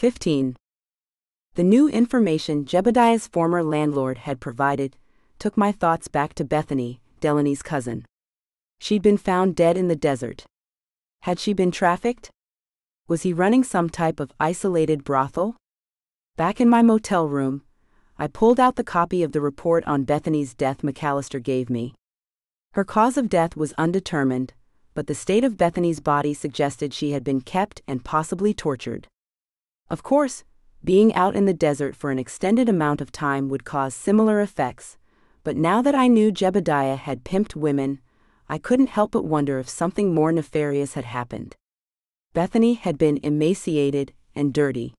15. The new information Jebediah's former landlord had provided took my thoughts back to Bethany, Delaney's cousin. She'd been found dead in the desert. Had she been trafficked? Was he running some type of isolated brothel? Back in my motel room, I pulled out the copy of the report on Bethany's death McAllister gave me. Her cause of death was undetermined, but the state of Bethany's body suggested she had been kept and possibly tortured. Of course, being out in the desert for an extended amount of time would cause similar effects, but now that I knew Jebediah had pimped women, I couldn't help but wonder if something more nefarious had happened. Bethany had been emaciated and dirty.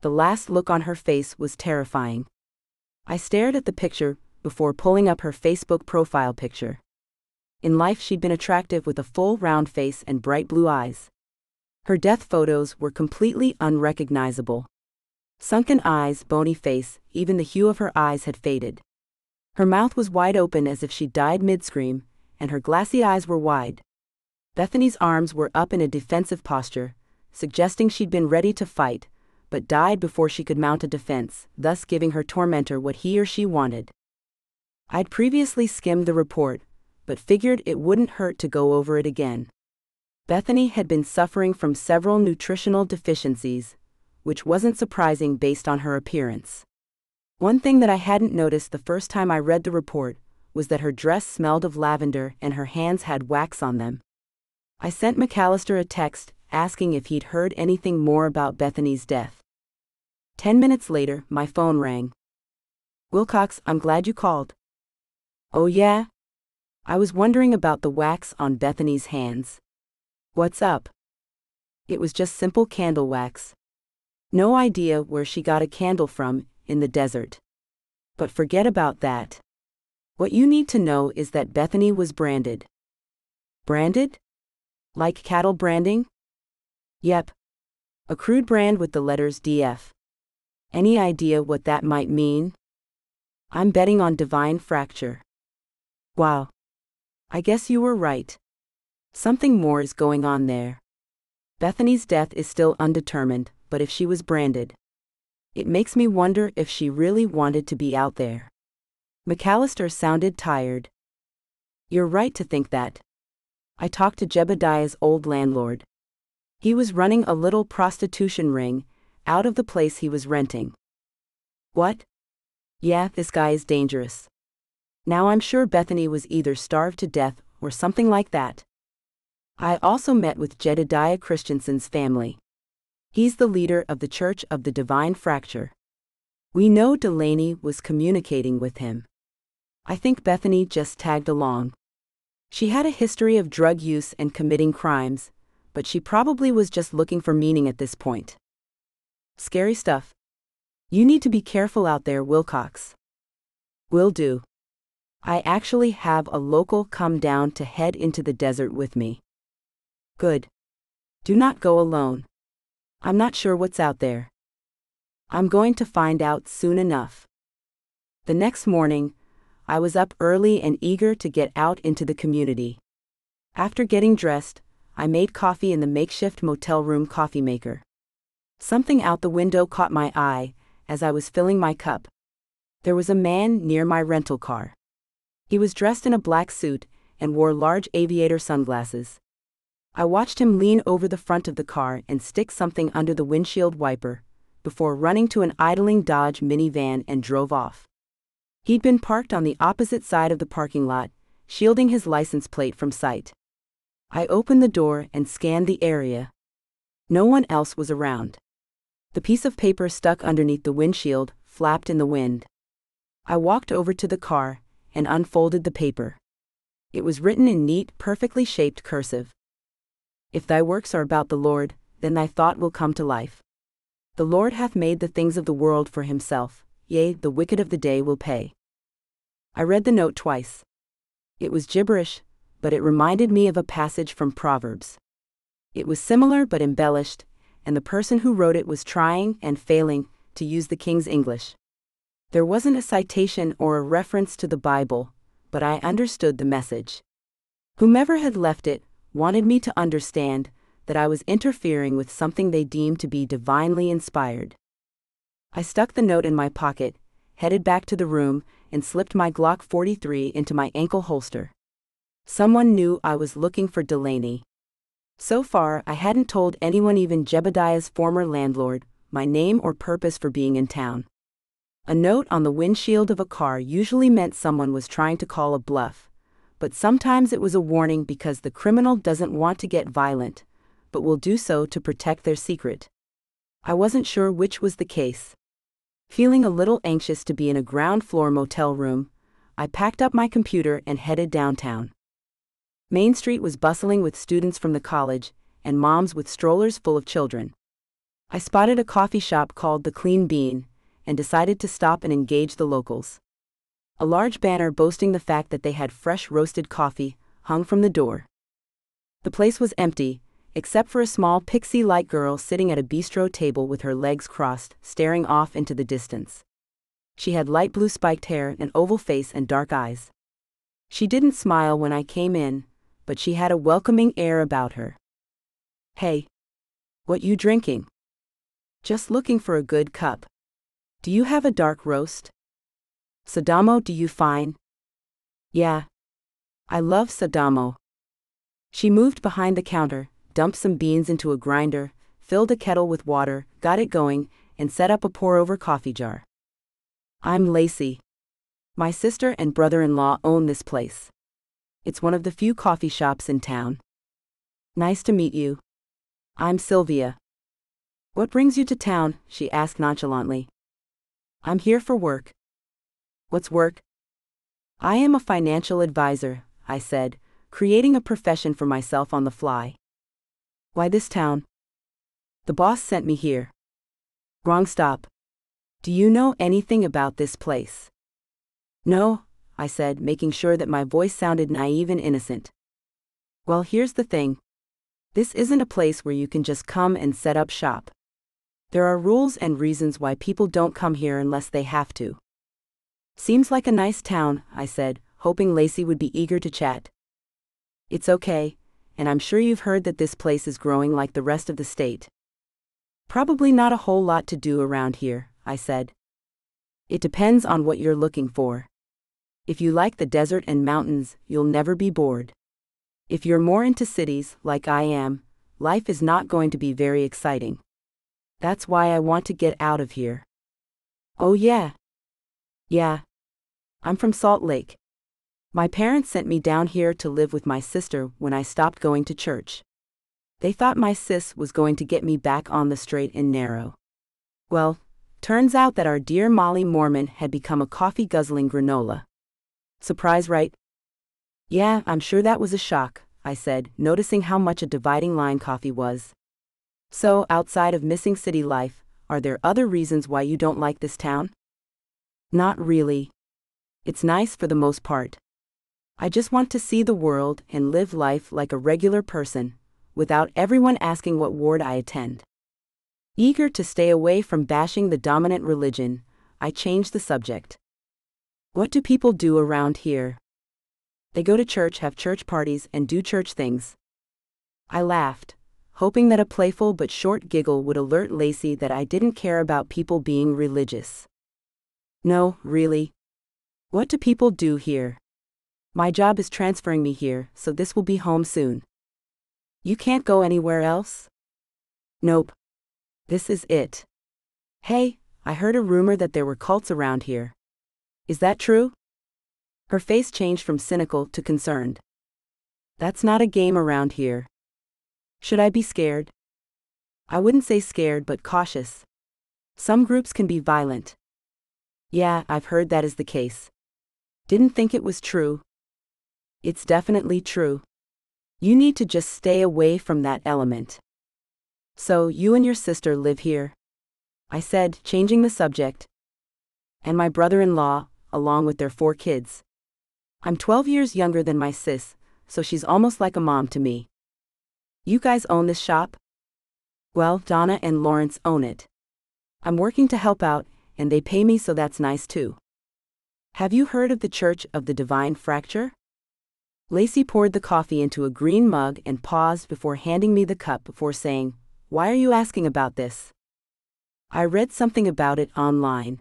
The last look on her face was terrifying. I stared at the picture before pulling up her Facebook profile picture. In life, she'd been attractive with a full round face and bright blue eyes. Her death photos were completely unrecognizable. Sunken eyes, bony face, even the hue of her eyes had faded. Her mouth was wide open as if she died mid scream, and her glassy eyes were wide. Bethany's arms were up in a defensive posture, suggesting she'd been ready to fight, but died before she could mount a defense, thus giving her tormentor what he or she wanted. I'd previously skimmed the report, but figured it wouldn't hurt to go over it again. Bethany had been suffering from several nutritional deficiencies, which wasn't surprising based on her appearance. One thing that I hadn't noticed the first time I read the report was that her dress smelled of lavender and her hands had wax on them. I sent McAllister a text asking if he'd heard anything more about Bethany's death. Ten minutes later, my phone rang. Wilcox, I'm glad you called. Oh, yeah? I was wondering about the wax on Bethany's hands. What's up? It was just simple candle wax. No idea where she got a candle from in the desert. But forget about that. What you need to know is that Bethany was branded. Branded? Like cattle branding? Yep. A crude brand with the letters DF. Any idea what that might mean? I'm betting on divine fracture. Wow. I guess you were right. Something more is going on there. Bethany's death is still undetermined, but if she was branded, it makes me wonder if she really wanted to be out there. McAllister sounded tired. You're right to think that. I talked to Jebediah's old landlord. He was running a little prostitution ring out of the place he was renting. What? Yeah, this guy is dangerous. Now I'm sure Bethany was either starved to death or something like that. I also met with Jebediah Christensen's family. He's the leader of the Church of the Divine Fracture. We know Delaney was communicating with him. I think Bethany just tagged along. She had a history of drug use and committing crimes, but she probably was just looking for meaning at this point. Scary stuff. You need to be careful out there, Wilcox. Will do. I actually have a local come down to head into the desert with me. Good. Do not go alone. I'm not sure what's out there. I'm going to find out soon enough. The next morning, I was up early and eager to get out into the community. After getting dressed, I made coffee in the makeshift motel room coffee maker. Something out the window caught my eye as I was filling my cup. There was a man near my rental car. He was dressed in a black suit and wore large aviator sunglasses. I watched him lean over the front of the car and stick something under the windshield wiper, before running to an idling Dodge minivan and drove off. He'd been parked on the opposite side of the parking lot, shielding his license plate from sight. I opened the door and scanned the area. No one else was around. The piece of paper stuck underneath the windshield flapped in the wind. I walked over to the car and unfolded the paper. It was written in neat, perfectly shaped cursive. If thy works are about the Lord, then thy thought will come to life. The Lord hath made the things of the world for himself, yea, the wicked of the day will pay. I read the note twice. It was gibberish, but it reminded me of a passage from Proverbs. It was similar but embellished, and the person who wrote it was trying and failing to use the King's English. There wasn't a citation or a reference to the Bible, but I understood the message. Whomever had left it wanted me to understand that I was interfering with something they deemed to be divinely inspired. I stuck the note in my pocket, headed back to the room, and slipped my Glock 43 into my ankle holster. Someone knew I was looking for Delaney. So far, I hadn't told anyone, even Jebediah's former landlord, my name or purpose for being in town. A note on the windshield of a car usually meant someone was trying to call a bluff, but sometimes it was a warning because the criminal doesn't want to get violent, but will do so to protect their secret. I wasn't sure which was the case. Feeling a little anxious to be in a ground floor motel room, I packed up my computer and headed downtown. Main Street was bustling with students from the college and moms with strollers full of children. I spotted a coffee shop called The Clean Bean and decided to stop and engage the locals. A large banner boasting the fact that they had fresh roasted coffee hung from the door. The place was empty, except for a small pixie like girl sitting at a bistro table with her legs crossed, staring off into the distance. She had light blue spiked hair, an oval face, and dark eyes. She didn't smile when I came in, but she had a welcoming air about her. Hey. What you drinking? Just looking for a good cup. Do you have a dark roast? Sidamo, do you fine? Yeah. I love Sidamo. She moved behind the counter, dumped some beans into a grinder, filled a kettle with water, got it going, and set up a pour over coffee jar. I'm Lacey. My sister and brother in law own this place. It's one of the few coffee shops in town. Nice to meet you. I'm Sylvia. What brings you to town? she asked nonchalantly. I'm here for work. What's work? I am a financial advisor, I said, creating a profession for myself on the fly. Why this town? The boss sent me here. Wrong stop. Do you know anything about this place? No, I said, making sure that my voice sounded naive and innocent. Well, here's the thing. This isn't a place where you can just come and set up shop. There are rules and reasons why people don't come here unless they have to. Seems like a nice town, I said, hoping Lacey would be eager to chat. It's okay, and I'm sure you've heard that this place is growing like the rest of the state. Probably not a whole lot to do around here, I said. It depends on what you're looking for. If you like the desert and mountains, you'll never be bored. If you're more into cities, like I am, life is not going to be very exciting. That's why I want to get out of here. Oh, yeah. Yeah. I'm from Salt Lake. My parents sent me down here to live with my sister when I stopped going to church. They thought my sis was going to get me back on the straight and narrow. Well, turns out that our dear Molly Mormon had become a coffee guzzling granola. Surprise, right? Yeah, I'm sure that was a shock, I said, noticing how much a dividing line coffee was. So, outside of missing city life, are there other reasons why you don't like this town? Not really. It's nice for the most part. I just want to see the world and live life like a regular person, without everyone asking what ward I attend. Eager to stay away from bashing the dominant religion, I changed the subject. What do people do around here? They go to church, have church parties, and do church things. I laughed hoping that a playful but short giggle would alert Lacey that I didn't care about people being religious. No, really. What do people do here? My job is transferring me here, so this will be home soon. You can't go anywhere else? Nope. This is it. Hey, I heard a rumor that there were cults around here. Is that true? Her face changed from cynical to concerned. That's not a game around here. Should I be scared? I wouldn't say scared, but cautious. Some groups can be violent. Yeah, I've heard that is the case. Didn't think it was true. It's definitely true. You need to just stay away from that element. So, you and your sister live here? I said, changing the subject. And my brother in law, along with their four kids. I'm 12 years younger than my sis, so she's almost like a mom to me. You guys own this shop? Well, Donna and Lawrence own it. I'm working to help out, and they pay me so that's nice too. Have you heard of the Church of the Divine Fracture? Lacey poured the coffee into a green mug and paused before handing me the cup before saying, Why are you asking about this? I read something about it online.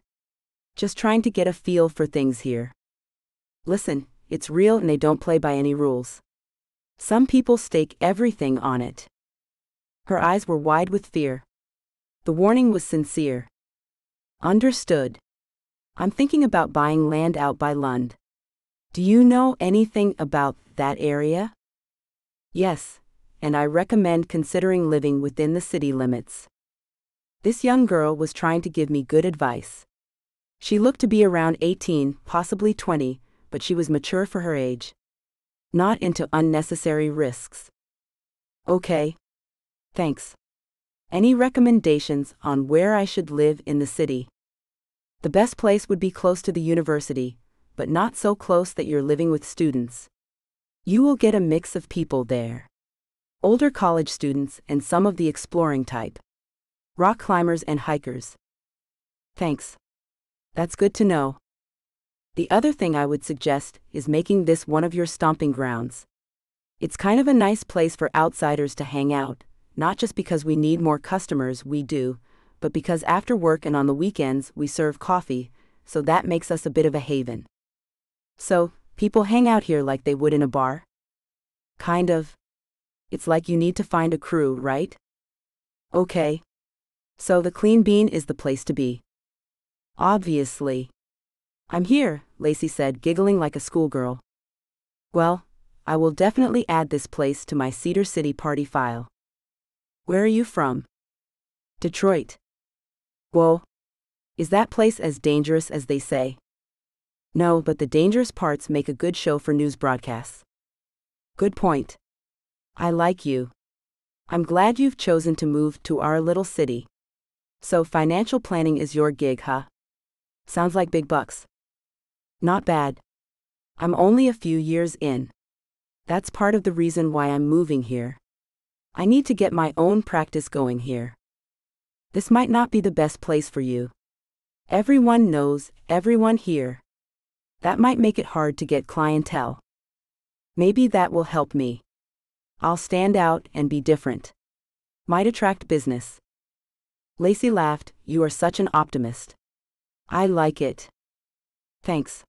Just trying to get a feel for things here. Listen, it's real and they don't play by any rules. Some people stake everything on it. Her eyes were wide with fear. The warning was sincere. Understood. I'm thinking about buying land out by Lund. Do you know anything about that area? Yes, and I recommend considering living within the city limits. This young girl was trying to give me good advice. She looked to be around 18, possibly 20, but she was mature for her age. Not into unnecessary risks. Okay. Thanks. Any recommendations on where I should live in the city? The best place would be close to the university, but not so close that you're living with students. You will get a mix of people there. Older college students and some of the exploring type. Rock climbers and hikers. Thanks. That's good to know. The other thing I would suggest is making this one of your stomping grounds. It's kind of a nice place for outsiders to hang out, not just because we need more customers, we do, but because after work and on the weekends we serve coffee, so that makes us a bit of a haven. So, people hang out here like they would in a bar? Kind of. It's like you need to find a crew, right? Okay. So the clean bean is the place to be. Obviously. I'm here, Lacey said, giggling like a schoolgirl. Well, I will definitely add this place to my Cedar City party file. Where are you from? Detroit. Whoa. Is that place as dangerous as they say? No, but the dangerous parts make a good show for news broadcasts. Good point. I like you. I'm glad you've chosen to move to our little city. So, financial planning is your gig, huh? Sounds like big bucks. Not bad. I'm only a few years in. That's part of the reason why I'm moving here. I need to get my own practice going here. This might not be the best place for you. Everyone knows everyone here. That might make it hard to get clientele. Maybe that will help me. I'll stand out and be different. Might attract business. Lacey laughed, You are such an optimist. I like it. Thanks.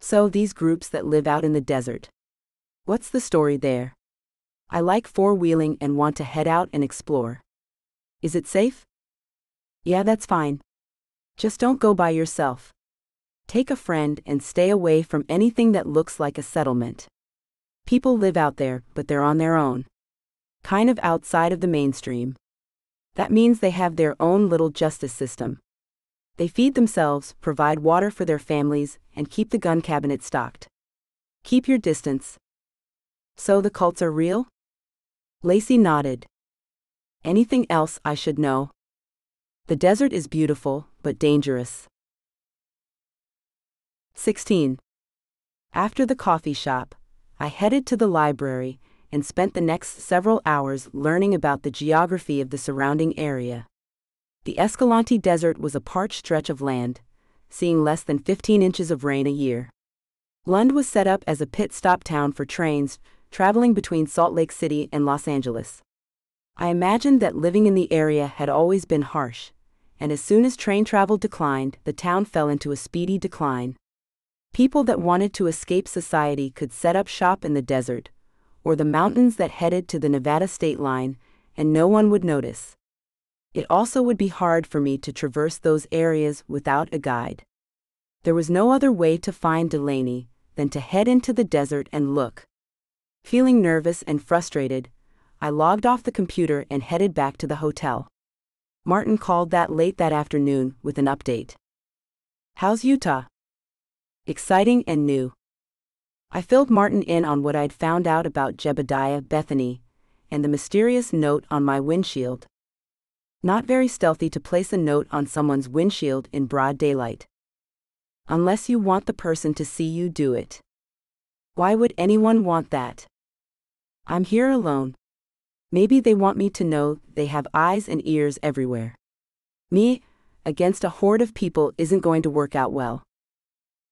So, these groups that live out in the desert. What's the story there? I like four wheeling and want to head out and explore. Is it safe? Yeah, that's fine. Just don't go by yourself. Take a friend and stay away from anything that looks like a settlement. People live out there, but they're on their own. Kind of outside of the mainstream. That means they have their own little justice system. They feed themselves, provide water for their families, and keep the gun cabinet stocked. Keep your distance. So the cults are real? Lacey nodded. Anything else I should know? The desert is beautiful, but dangerous. 16. After the coffee shop, I headed to the library and spent the next several hours learning about the geography of the surrounding area. The Escalante Desert was a parched stretch of land, seeing less than 15 inches of rain a year. Lund was set up as a pit stop town for trains traveling between Salt Lake City and Los Angeles. I imagined that living in the area had always been harsh, and as soon as train travel declined, the town fell into a speedy decline. People that wanted to escape society could set up shop in the desert, or the mountains that headed to the Nevada state line, and no one would notice. It also would be hard for me to traverse those areas without a guide. There was no other way to find Delaney than to head into the desert and look. Feeling nervous and frustrated, I logged off the computer and headed back to the hotel. Martin called that late that afternoon with an update. How's Utah? Exciting and new. I filled Martin in on what I'd found out about Jebediah Bethany and the mysterious note on my windshield. Not very stealthy to place a note on someone's windshield in broad daylight. Unless you want the person to see you do it. Why would anyone want that? I'm here alone. Maybe they want me to know they have eyes and ears everywhere. Me, against a horde of people, isn't going to work out well.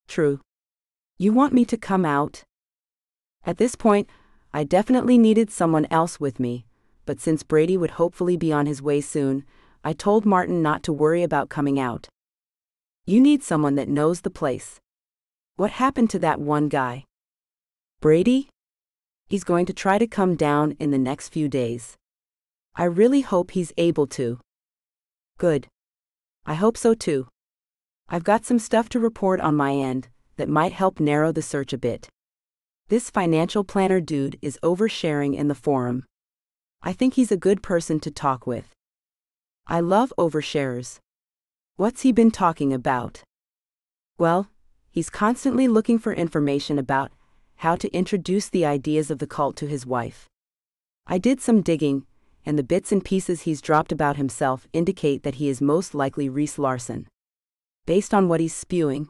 True. You want me to come out? At this point, I definitely needed someone else with me, but since Brady would hopefully be on his way soon, I told Martin not to worry about coming out. You need someone that knows the place. What happened to that one guy? Brady? He's going to try to come down in the next few days. I really hope he's able to. Good. I hope so too. I've got some stuff to report on my end that might help narrow the search a bit. This financial planner dude is oversharing in the forum. I think he's a good person to talk with. I love oversharers. What's he been talking about? Well, he's constantly looking for information about how to introduce the ideas of the cult to his wife. I did some digging, and the bits and pieces he's dropped about himself indicate that he is most likely Reese Larson. Based on what he's spewing.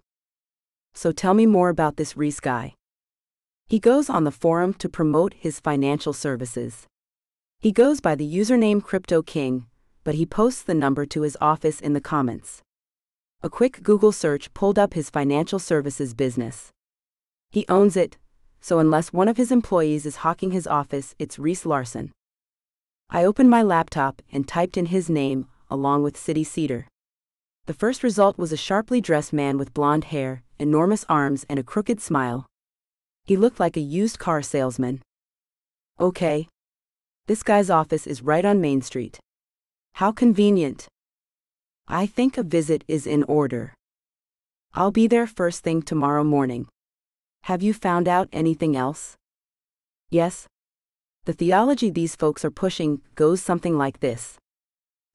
So tell me more about this Reese guy. He goes on the forum to promote his financial services. He goes by the username Crypto King, but he posts the number to his office in the comments. A quick Google search pulled up his financial services business. He owns it, so unless one of his employees is hawking his office, it's Reese Larson. I opened my laptop and typed in his name, along with City Cedar. The first result was a sharply dressed man with blonde hair, enormous arms, and a crooked smile. He looked like a used car salesman. Okay. This guy's office is right on Main Street. How convenient. I think a visit is in order. I'll be there first thing tomorrow morning. Have you found out anything else? Yes. The theology these folks are pushing goes something like this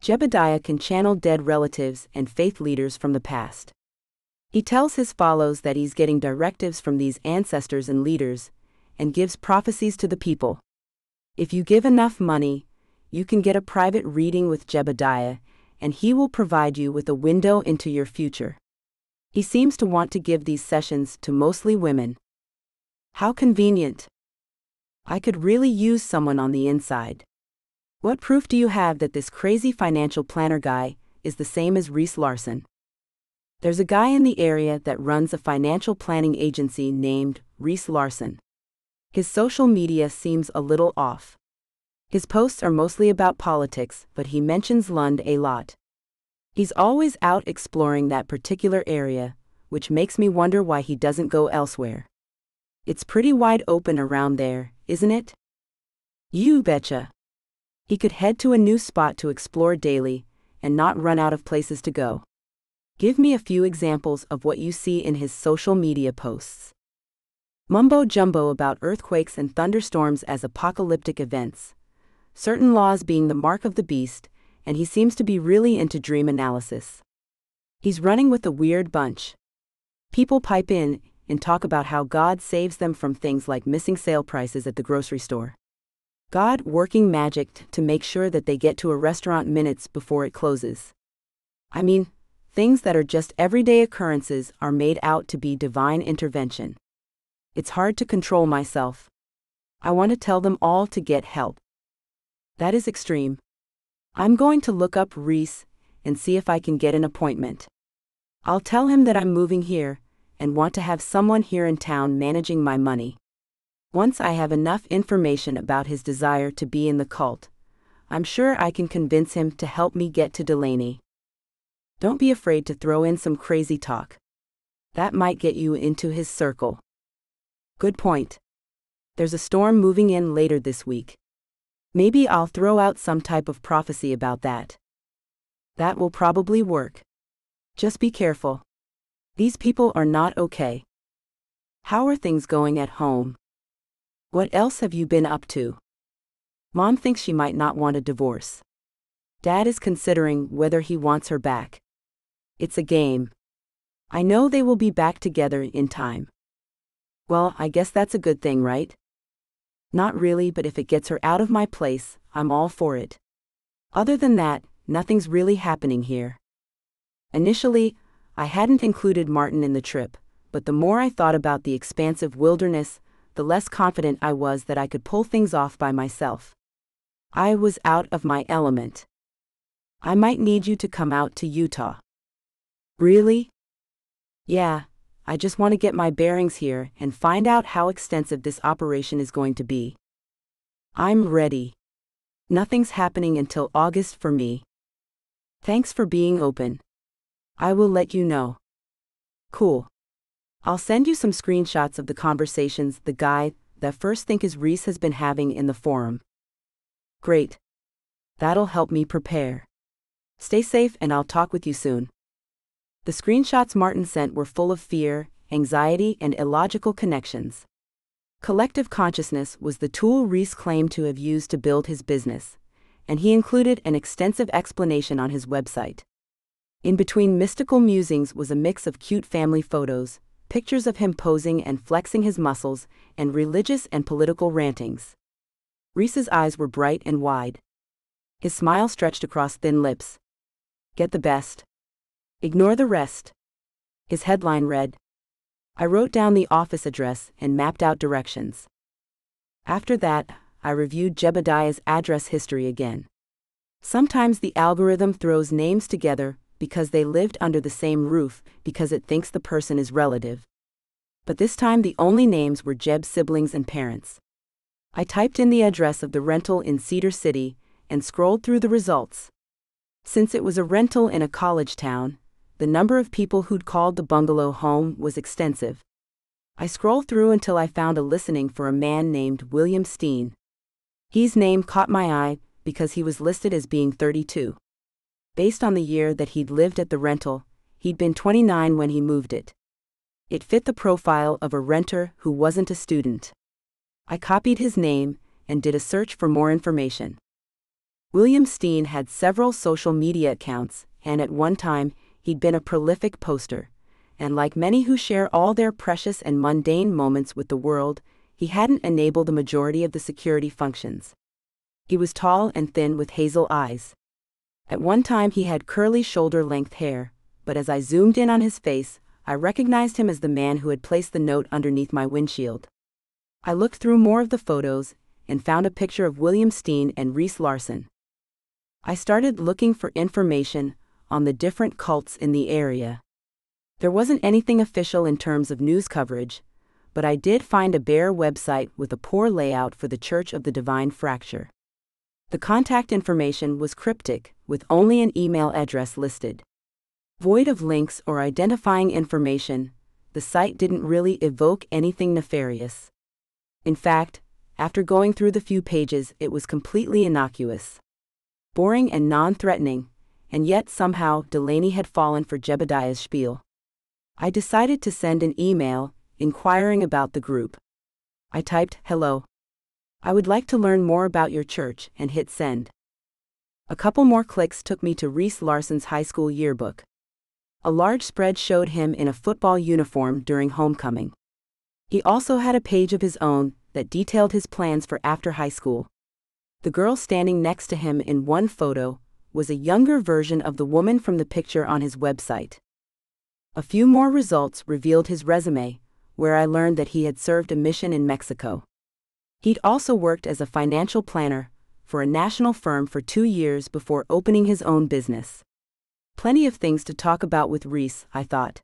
Jebediah can channel dead relatives and faith leaders from the past. He tells his followers that he's getting directives from these ancestors and leaders, and gives prophecies to the people. If you give enough money, you can get a private reading with Jebediah, and he will provide you with a window into your future. He seems to want to give these sessions to mostly women. How convenient. I could really use someone on the inside. What proof do you have that this crazy financial planner guy is the same as Reese Larson? There's a guy in the area that runs a financial planning agency named Reese Larson. His social media seems a little off. His posts are mostly about politics, but he mentions Lund a lot. He's always out exploring that particular area, which makes me wonder why he doesn't go elsewhere. It's pretty wide open around there, isn't it? You betcha. He could head to a new spot to explore daily and not run out of places to go. Give me a few examples of what you see in his social media posts. Mumbo jumbo about earthquakes and thunderstorms as apocalyptic events. Certain laws being the mark of the beast, and he seems to be really into dream analysis. He's running with a weird bunch. People pipe in and talk about how God saves them from things like missing sale prices at the grocery store. God working magic to make sure that they get to a restaurant minutes before it closes. I mean, things that are just everyday occurrences are made out to be divine intervention. It's hard to control myself. I want to tell them all to get help. That is extreme. I'm going to look up Reese and see if I can get an appointment. I'll tell him that I'm moving here and want to have someone here in town managing my money. Once I have enough information about his desire to be in the cult, I'm sure I can convince him to help me get to Delaney. Don't be afraid to throw in some crazy talk. That might get you into his circle. Good point. There's a storm moving in later this week. Maybe I'll throw out some type of prophecy about that. That will probably work. Just be careful. These people are not okay. How are things going at home? What else have you been up to? Mom thinks she might not want a divorce. Dad is considering whether he wants her back. It's a game. I know they will be back together in time. Well, I guess that's a good thing, right? Not really, but if it gets her out of my place, I'm all for it. Other than that, nothing's really happening here. Initially, I hadn't included Martin in the trip, but the more I thought about the expansive wilderness, the less confident I was that I could pull things off by myself. I was out of my element. I might need you to come out to Utah. Really? Yeah, I just want to get my bearings here and find out how extensive this operation is going to be. I'm ready. Nothing's happening until August for me. Thanks for being open. I will let you know. Cool. I'll send you some screenshots of the conversations the guy that first think is Reese has been having in the forum. Great. That'll help me prepare. Stay safe and I'll talk with you soon. The screenshots Martin sent were full of fear, anxiety, and illogical connections. Collective consciousness was the tool Reese claimed to have used to build his business, and he included an extensive explanation on his website. In between mystical musings was a mix of cute family photos, pictures of him posing and flexing his muscles, and religious and political rantings. Reese's eyes were bright and wide. His smile stretched across thin lips. Get the best. Ignore the rest. His headline read I wrote down the office address and mapped out directions. After that, I reviewed Jebediah's address history again. Sometimes the algorithm throws names together because they lived under the same roof because it thinks the person is relative. But this time the only names were Jeb's siblings and parents. I typed in the address of the rental in Cedar City and scrolled through the results. Since it was a rental in a college town, the number of people who'd called the bungalow home was extensive. I scrolled through until I found a listening for a man named William Steen. His name caught my eye because he was listed as being 32. Based on the year that he'd lived at the rental, he'd been 29 when he moved it. It fit the profile of a renter who wasn't a student. I copied his name and did a search for more information. William Steen had several social media accounts, and at one time, he'd been a prolific poster. And like many who share all their precious and mundane moments with the world, he hadn't enabled the majority of the security functions. He was tall and thin with hazel eyes. At one time, he had curly shoulder length hair, but as I zoomed in on his face, I recognized him as the man who had placed the note underneath my windshield. I looked through more of the photos and found a picture of William Steen and Reese Larson. I started looking for information on the different cults in the area. There wasn't anything official in terms of news coverage, but I did find a bare website with a poor layout for the Church of the Divine Fracture. The contact information was cryptic, with only an email address listed. Void of links or identifying information, the site didn't really evoke anything nefarious. In fact, after going through the few pages, it was completely innocuous boring and non threatening, and yet somehow Delaney had fallen for Jebediah's spiel. I decided to send an email inquiring about the group. I typed, Hello. I would like to learn more about your church, and hit send. A couple more clicks took me to Reese Larson's high school yearbook. A large spread showed him in a football uniform during homecoming. He also had a page of his own that detailed his plans for after high school. The girl standing next to him in one photo was a younger version of the woman from the picture on his website. A few more results revealed his resume, where I learned that he had served a mission in Mexico. He'd also worked as a financial planner for a national firm for two years before opening his own business. Plenty of things to talk about with Reese, I thought.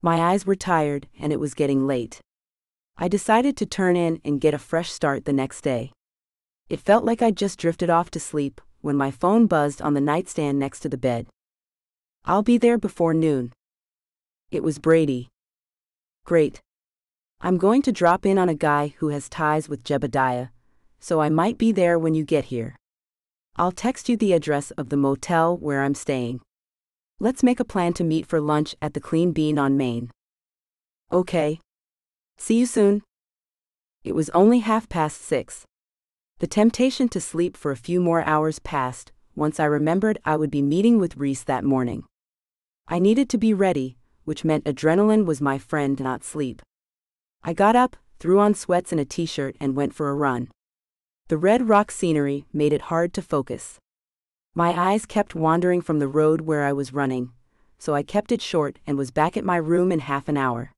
My eyes were tired, and it was getting late. I decided to turn in and get a fresh start the next day. It felt like I'd just drifted off to sleep when my phone buzzed on the nightstand next to the bed. I'll be there before noon. It was Brady. Great. I'm going to drop in on a guy who has ties with Jebediah, so I might be there when you get here. I'll text you the address of the motel where I'm staying. Let's make a plan to meet for lunch at the Clean Bean on Main. Okay. See you soon. It was only half past six. The temptation to sleep for a few more hours passed once I remembered I would be meeting with Reese that morning. I needed to be ready, which meant adrenaline was my friend, not sleep. I got up, threw on sweats and a t shirt, and went for a run. The red rock scenery made it hard to focus. My eyes kept wandering from the road where I was running, so I kept it short and was back at my room in half an hour.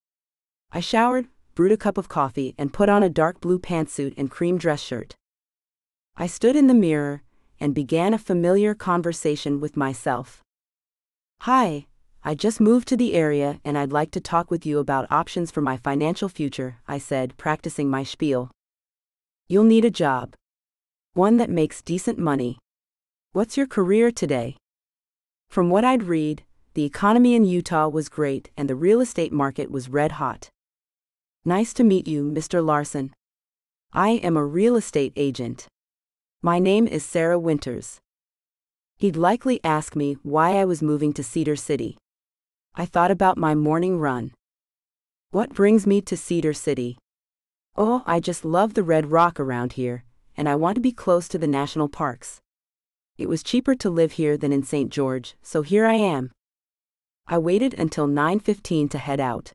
I showered, brewed a cup of coffee, and put on a dark blue pantsuit and cream dress shirt. I stood in the mirror and began a familiar conversation with myself. Hi, I just moved to the area and I'd like to talk with you about options for my financial future, I said, practicing my spiel. You'll need a job. One that makes decent money. What's your career today? From what I'd read, the economy in Utah was great and the real estate market was red hot. Nice to meet you, Mr. Larson. I am a real estate agent. My name is Sarah Winters. He'd likely ask me why I was moving to Cedar City. I thought about my morning run. What brings me to Cedar City? Oh, I just love the red rock around here, and I want to be close to the national parks. It was cheaper to live here than in St. George, so here I am. I waited until 9:15 to head out.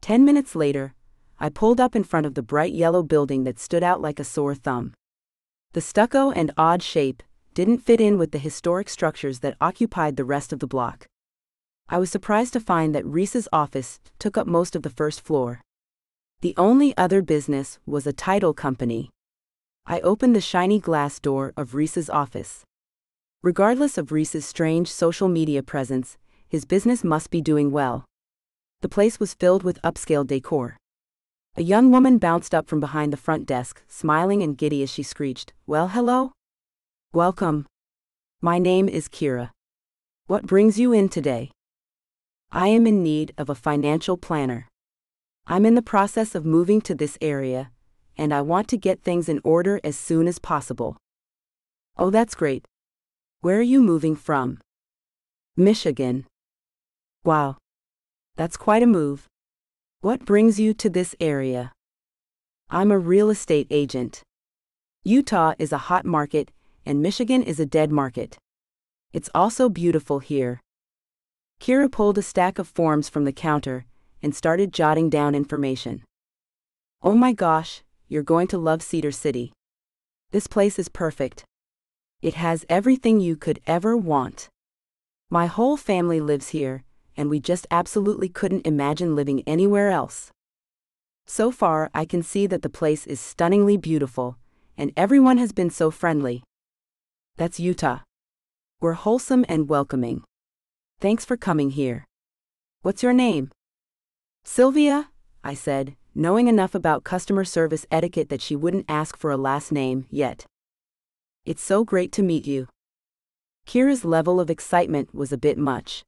10 minutes later, I pulled up in front of the bright yellow building that stood out like a sore thumb. The stucco and odd shape didn't fit in with the historic structures that occupied the rest of the block. I was surprised to find that Reese's office took up most of the first floor. The only other business was a title company. I opened the shiny glass door of Reese's office. Regardless of Reese's strange social media presence, his business must be doing well. The place was filled with upscale decor. A young woman bounced up from behind the front desk, smiling and giddy as she screeched, Well, hello? Welcome. My name is Kira. What brings you in today? I am in need of a financial planner. I'm in the process of moving to this area, and I want to get things in order as soon as possible. Oh, that's great. Where are you moving from? Michigan. Wow. That's quite a move. What brings you to this area? I'm a real estate agent. Utah is a hot market, and Michigan is a dead market. It's also beautiful here. Kira pulled a stack of forms from the counter and started jotting down information. Oh my gosh, you're going to love Cedar City. This place is perfect. It has everything you could ever want. My whole family lives here, and we just absolutely couldn't imagine living anywhere else. So far, I can see that the place is stunningly beautiful, and everyone has been so friendly. That's Utah. We're wholesome and welcoming. Thanks for coming here. What's your name? Sylvia, I said, knowing enough about customer service etiquette that she wouldn't ask for a last name yet. It's so great to meet you. Kira's level of excitement was a bit much.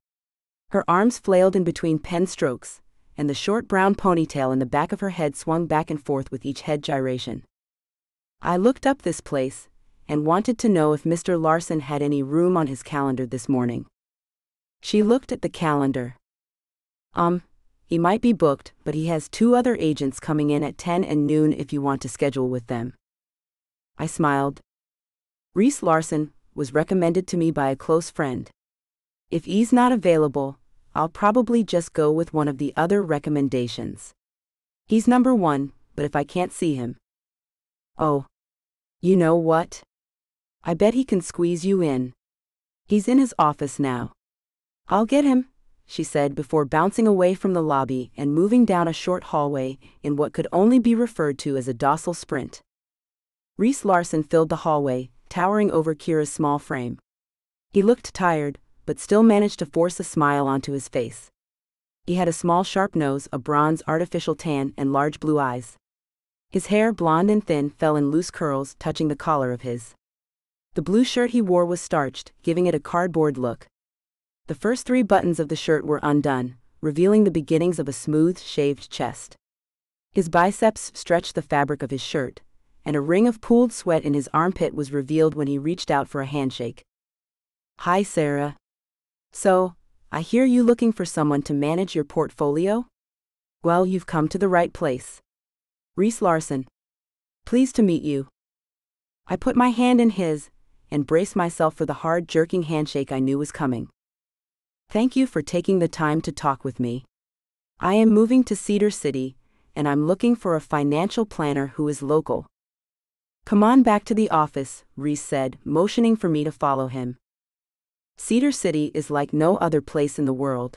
Her arms flailed in between pen strokes, and the short brown ponytail in the back of her head swung back and forth with each head gyration. I looked up this place and wanted to know if Mr. Larson had any room on his calendar this morning. She looked at the calendar. Um, he might be booked, but he has two other agents coming in at 10 and noon if you want to schedule with them. I smiled. Reese Larson was recommended to me by a close friend. If he's not available, I'll probably just go with one of the other recommendations. He's number one, but if I can't see him. Oh. You know what? I bet he can squeeze you in. He's in his office now. I'll get him, she said before bouncing away from the lobby and moving down a short hallway in what could only be referred to as a docile sprint. Reese Larson filled the hallway, towering over Kira's small frame. He looked tired, but still managed to force a smile onto his face. He had a small sharp nose, a bronze artificial tan, and large blue eyes. His hair, blonde and thin, fell in loose curls, touching the collar of his. The blue shirt he wore was starched, giving it a cardboard look. The first three buttons of the shirt were undone, revealing the beginnings of a smooth, shaved chest. His biceps stretched the fabric of his shirt, and a ring of pooled sweat in his armpit was revealed when he reached out for a handshake. Hi, Sarah, so, I hear you looking for someone to manage your portfolio? Well, you've come to the right place. Reese Larson. Pleased to meet you. I put my hand in his and braced myself for the hard, jerking handshake I knew was coming. Thank you for taking the time to talk with me. I am moving to Cedar City, and I'm looking for a financial planner who is local. Come on back to the office, Reese said, motioning for me to follow him. Cedar City is like no other place in the world.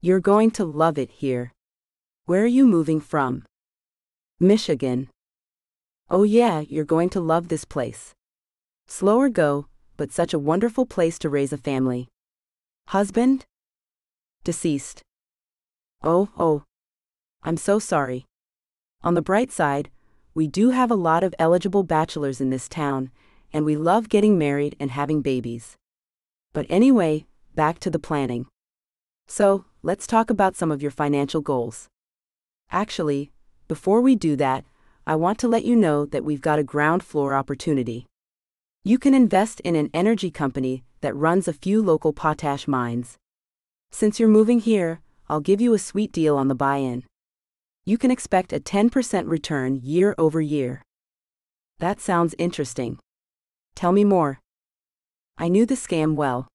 You're going to love it here. Where are you moving from? Michigan. Oh, yeah, you're going to love this place. Slower go, but such a wonderful place to raise a family. Husband? Deceased. Oh, oh. I'm so sorry. On the bright side, we do have a lot of eligible bachelors in this town, and we love getting married and having babies. But anyway, back to the planning. So, let's talk about some of your financial goals. Actually, before we do that, I want to let you know that we've got a ground floor opportunity. You can invest in an energy company that runs a few local potash mines. Since you're moving here, I'll give you a sweet deal on the buy in. You can expect a 10% return year over year. That sounds interesting. Tell me more. I knew the scam well.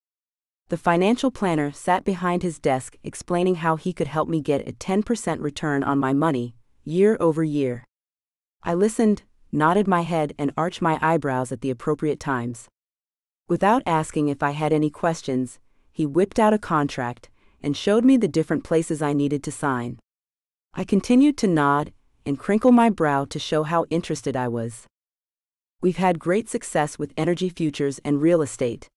The financial planner sat behind his desk explaining how he could help me get a 10% return on my money, year over year. I listened, nodded my head, and arched my eyebrows at the appropriate times. Without asking if I had any questions, he whipped out a contract and showed me the different places I needed to sign. I continued to nod and crinkle my brow to show how interested I was. We've had great success with energy futures and real estate.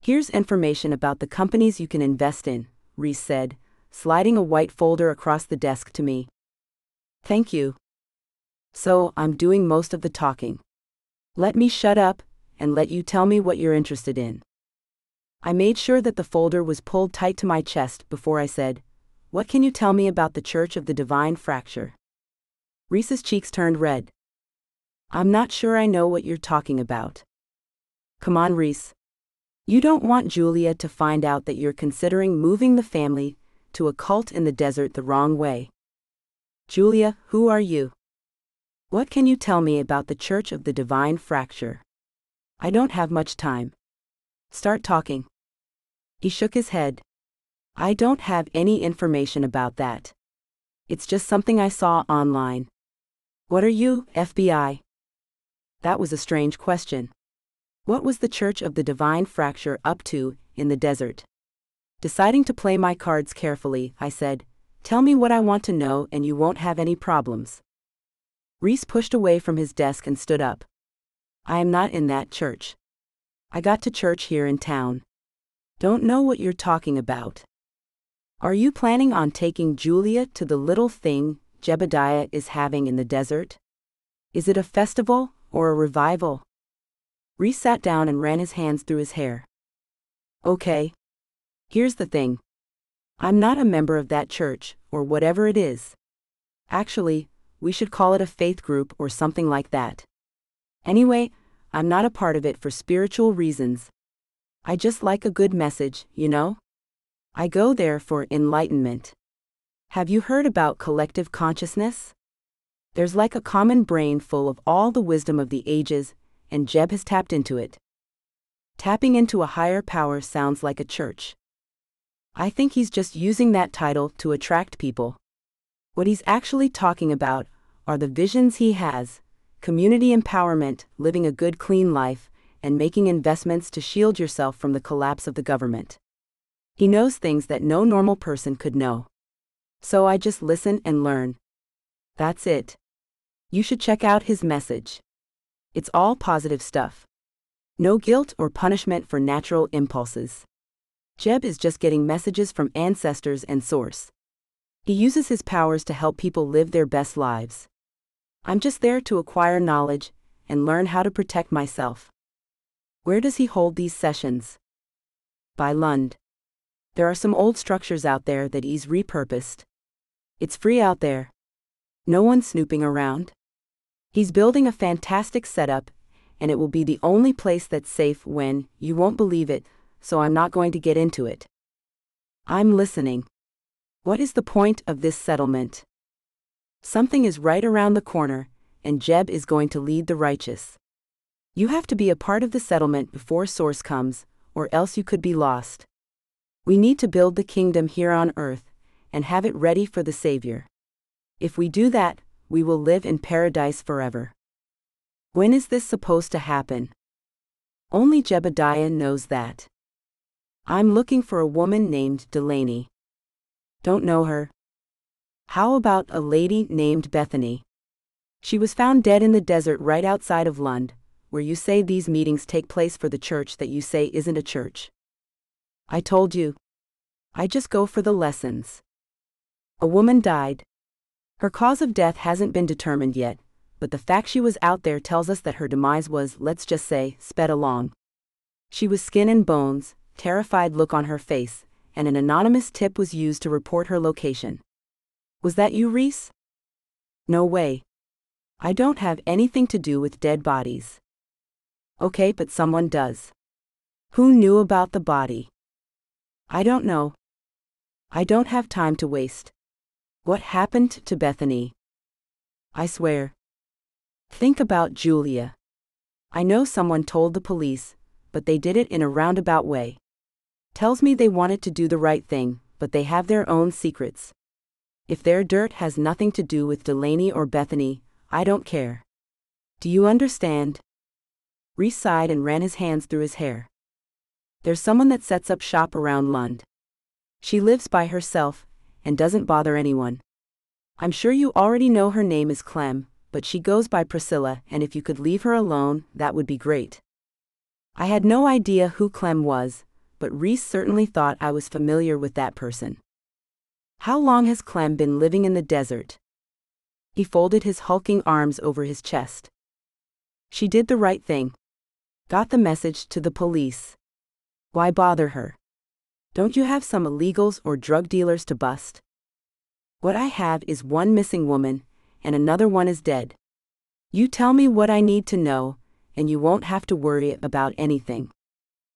Here's information about the companies you can invest in, Reese said, sliding a white folder across the desk to me. Thank you. So, I'm doing most of the talking. Let me shut up and let you tell me what you're interested in. I made sure that the folder was pulled tight to my chest before I said, What can you tell me about the Church of the Divine Fracture? Reese's cheeks turned red. I'm not sure I know what you're talking about. Come on, Reese. You don't want Julia to find out that you're considering moving the family to a cult in the desert the wrong way. Julia, who are you? What can you tell me about the Church of the Divine Fracture? I don't have much time. Start talking. He shook his head. I don't have any information about that. It's just something I saw online. What are you, FBI? That was a strange question. What was the Church of the Divine Fracture up to in the desert? Deciding to play my cards carefully, I said, Tell me what I want to know and you won't have any problems. Reese pushed away from his desk and stood up. I am not in that church. I got to church here in town. Don't know what you're talking about. Are you planning on taking Julia to the little thing Jebediah is having in the desert? Is it a festival or a revival? Reese sat down and ran his hands through his hair. Okay. Here's the thing. I'm not a member of that church, or whatever it is. Actually, we should call it a faith group or something like that. Anyway, I'm not a part of it for spiritual reasons. I just like a good message, you know? I go there for enlightenment. Have you heard about collective consciousness? There's like a common brain full of all the wisdom of the ages and Jeb has tapped into it. Tapping into a higher power sounds like a church. I think he's just using that title to attract people. What he's actually talking about are the visions he has community empowerment, living a good, clean life, and making investments to shield yourself from the collapse of the government. He knows things that no normal person could know. So I just listen and learn. That's it. You should check out his message. It's all positive stuff. No guilt or punishment for natural impulses. Jeb is just getting messages from ancestors and source. He uses his powers to help people live their best lives. I'm just there to acquire knowledge and learn how to protect myself. Where does he hold these sessions? By Lund. There are some old structures out there that he's repurposed. It's free out there. No one snooping around. He's building a fantastic setup, and it will be the only place that's safe when, you won't believe it, so I'm not going to get into it. I'm listening. What is the point of this settlement? Something is right around the corner, and Jeb is going to lead the righteous. You have to be a part of the settlement before Source comes, or else you could be lost. We need to build the kingdom here on earth and have it ready for the Savior. If we do that, we will live in paradise forever. When is this supposed to happen? Only Jebediah knows that. I'm looking for a woman named Delaney. Don't know her. How about a lady named Bethany? She was found dead in the desert right outside of Lund, where you say these meetings take place for the church that you say isn't a church. I told you. I just go for the lessons. A woman died. Her cause of death hasn't been determined yet, but the fact she was out there tells us that her demise was, let's just say, sped along. She was skin and bones, terrified look on her face, and an anonymous tip was used to report her location. Was that you, Reese? No way. I don't have anything to do with dead bodies. Okay, but someone does. Who knew about the body? I don't know. I don't have time to waste. What happened to Bethany? I swear. Think about Julia. I know someone told the police, but they did it in a roundabout way. Tells me they wanted to do the right thing, but they have their own secrets. If their dirt has nothing to do with Delaney or Bethany, I don't care. Do you understand? Reese sighed and ran his hands through his hair. There's someone that sets up shop around Lund. She lives by herself, and doesn't bother anyone. I'm sure you already know her name is Clem, but she goes by Priscilla, and if you could leave her alone, that would be great. I had no idea who Clem was, but Reese certainly thought I was familiar with that person. How long has Clem been living in the desert? He folded his hulking arms over his chest. She did the right thing. Got the message to the police. Why bother her? Don't you have some illegals or drug dealers to bust? What I have is one missing woman, and another one is dead. You tell me what I need to know, and you won't have to worry about anything.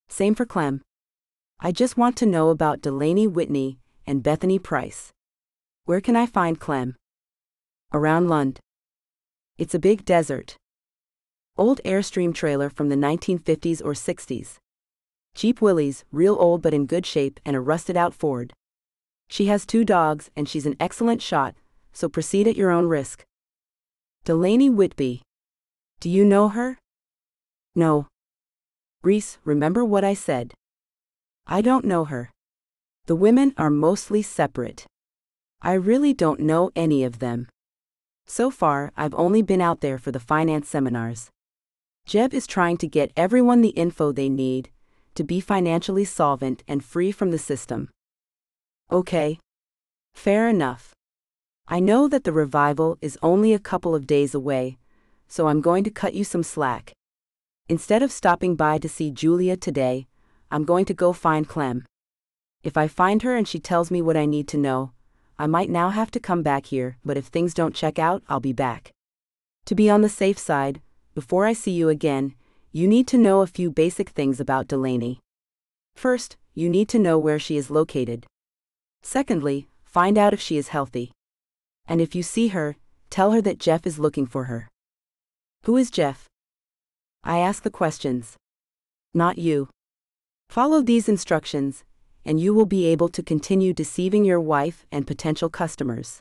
Same for Clem. I just want to know about Delaney Whitby and Bethany Price. Where can I find Clem? Around Lund. It's a big desert. Old Airstream trailer from the 1950s or 60s. Jeep Willys, real old but in good shape, and a rusted out Ford. She has two dogs and she's an excellent shot, so proceed at your own risk. Delaney Whitby. Do you know her? No. Reese, remember what I said. I don't know her. The women are mostly separate. I really don't know any of them. So far, I've only been out there for the finance seminars. Jeb is trying to get everyone the info they need, to be financially solvent and free from the system. Okay. Fair enough. I know that the revival is only a couple of days away, so I'm going to cut you some slack. Instead of stopping by to see Julia today, I'm going to go find Clem. If I find her and she tells me what I need to know, I might now have to come back here, but if things don't check out, I'll be back. To be on the safe side, before I see you again, you need to know a few basic things about Delaney. First, you need to know where she is located. Secondly, find out if she is healthy. And if you see her, tell her that Jeff is looking for her. Who is Jeff? I ask the questions. Not you. Follow these instructions, and you will be able to continue deceiving your wife and potential customers.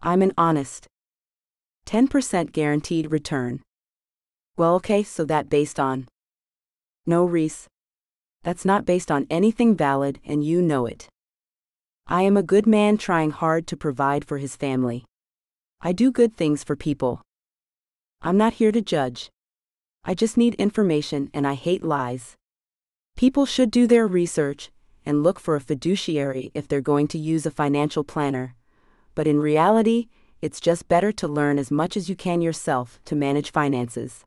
I'm an honest. 10% guaranteed return. Well, okay, so that based on. No, Reese. That's not based on anything valid, and you know it. I am a good man trying hard to provide for his family. I do good things for people. I'm not here to judge. I just need information and I hate lies. People should do their research and look for a fiduciary if they're going to use a financial planner. But in reality, it's just better to learn as much as you can yourself to manage finances.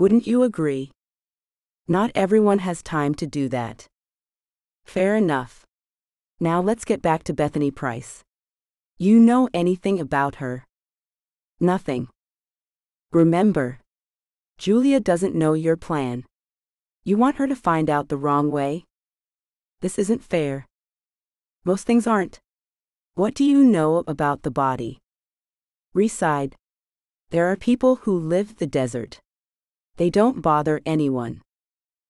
Wouldn't you agree? Not everyone has time to do that. Fair enough. Now let's get back to Bethany Price. You know anything about her? Nothing. Remember, Julia doesn't know your plan. You want her to find out the wrong way? This isn't fair. Most things aren't. What do you know about the body? Reside. There are people who live the desert. They don't bother anyone.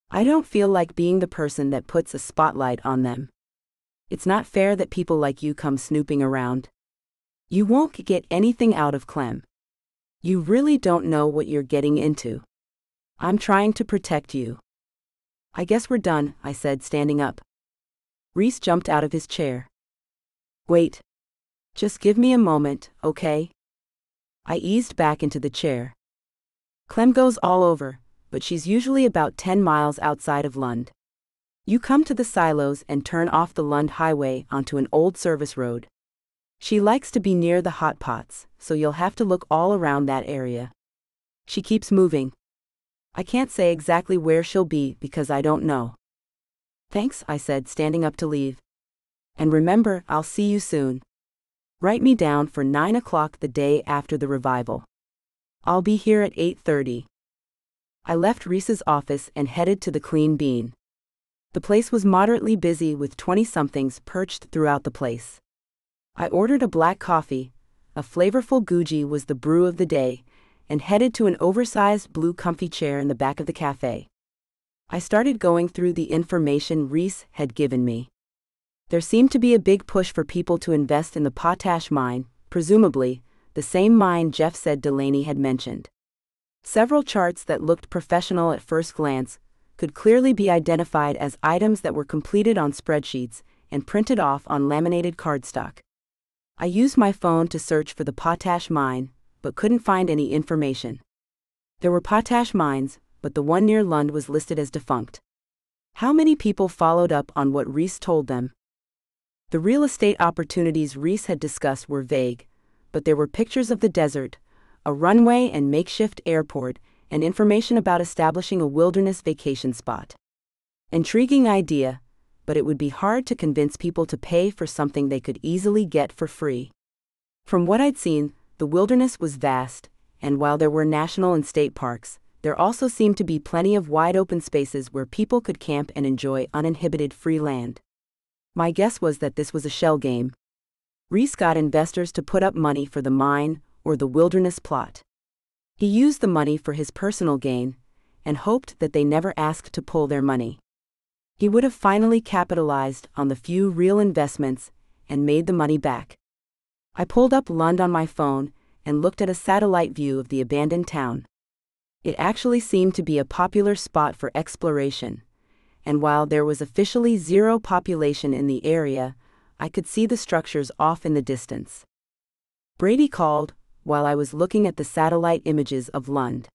I don't feel like being the person that puts a spotlight on them. It's not fair that people like you come snooping around. You won't get anything out of Clem. You really don't know what you're getting into. I'm trying to protect you. I guess we're done, I said, standing up. Reese jumped out of his chair. Wait. Just give me a moment, okay? I eased back into the chair. Clem goes all over, but she's usually about 10 miles outside of Lund. You come to the silos and turn off the Lund Highway onto an old service road. She likes to be near the hot pots, so you'll have to look all around that area. She keeps moving. I can't say exactly where she'll be because I don't know. Thanks, I said, standing up to leave. And remember, I'll see you soon. Write me down for 9 o'clock the day after the revival. I'll be here at 8:30. I left Reese's office and headed to the Clean Bean. The place was moderately busy with 20-somethings perched throughout the place. I ordered a black coffee, a flavorful Guji was the brew of the day, and headed to an oversized blue comfy chair in the back of the cafe. I started going through the information Reese had given me. There seemed to be a big push for people to invest in the potash mine, presumably, the same mine Jeff said Delaney had mentioned. Several charts that looked professional at first glance could clearly be identified as items that were completed on spreadsheets and printed off on laminated cardstock. I used my phone to search for the potash mine, but couldn't find any information. There were potash mines, but the one near Lund was listed as defunct. How many people followed up on what Reese told them? The real estate opportunities Reese had discussed were vague, but there were pictures of the desert, a runway and makeshift airport, and information about establishing a wilderness vacation spot. Intriguing idea, but it would be hard to convince people to pay for something they could easily get for free. From what I'd seen, the wilderness was vast, and while there were national and state parks, there also seemed to be plenty of wide open spaces where people could camp and enjoy uninhibited free land. My guess was that this was a shell game, Reese got investors to put up money for the mine or the wilderness plot. He used the money for his personal gain and hoped that they never asked to pull their money. He would have finally capitalized on the few real investments and made the money back. I pulled up Lund on my phone and looked at a satellite view of the abandoned town. It actually seemed to be a popular spot for exploration, and while there was officially zero population in the area, I could see the structures off in the distance. Brady called while I was looking at the satellite images of Lund.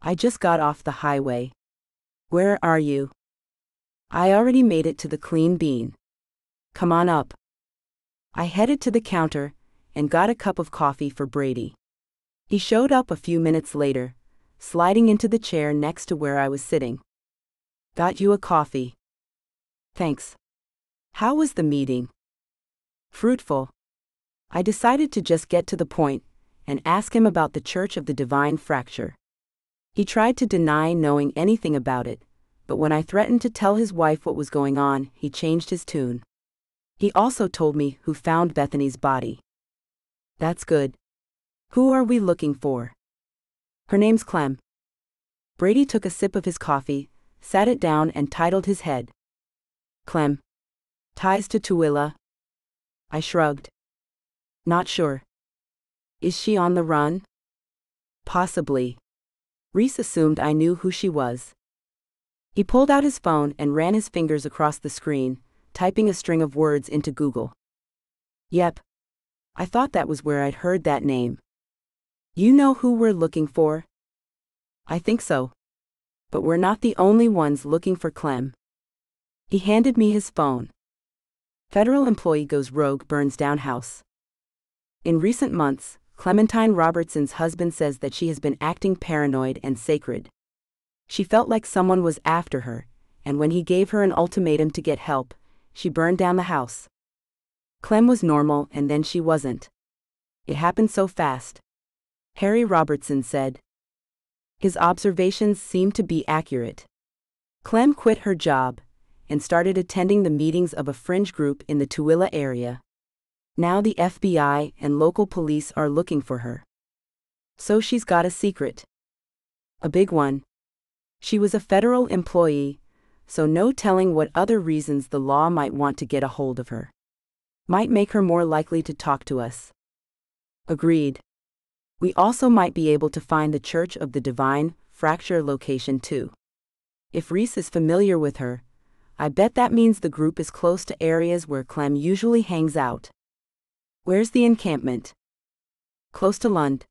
I just got off the highway. Where are you? I already made it to the clean bean. Come on up. I headed to the counter and got a cup of coffee for Brady. He showed up a few minutes later, sliding into the chair next to where I was sitting. Got you a coffee. Thanks. How was the meeting? Fruitful. I decided to just get to the point and ask him about the Church of the Divine Fracture. He tried to deny knowing anything about it, but when I threatened to tell his wife what was going on, he changed his tune. He also told me who found Bethany's body. That's good. Who are we looking for? Her name's Clem. Brady took a sip of his coffee, sat it down, and titled his head. Clem. Ties to Tooele? I shrugged. Not sure. Is she on the run? Possibly. Reese assumed I knew who she was. He pulled out his phone and ran his fingers across the screen, typing a string of words into Google. Yep. I thought that was where I'd heard that name. You know who we're looking for? I think so. But we're not the only ones looking for Clem. He handed me his phone. Federal employee goes rogue burns down house. In recent months, Clementine Robertson's husband says that she has been acting paranoid and sacred. She felt like someone was after her, and when he gave her an ultimatum to get help, she burned down the house. Clem was normal and then she wasn't. It happened so fast. Harry Robertson said. His observations seemed to be accurate. Clem quit her job, and started attending the meetings of a fringe group in the Tooele area. Now the FBI and local police are looking for her. So she's got a secret. A big one. She was a federal employee, so no telling what other reasons the law might want to get a hold of her. Might make her more likely to talk to us. Agreed. We also might be able to find the Church of the Divine Fracture location too. If Reese is familiar with her, I bet that means the group is close to areas where Clem usually hangs out. Where's the encampment? Close to Lund.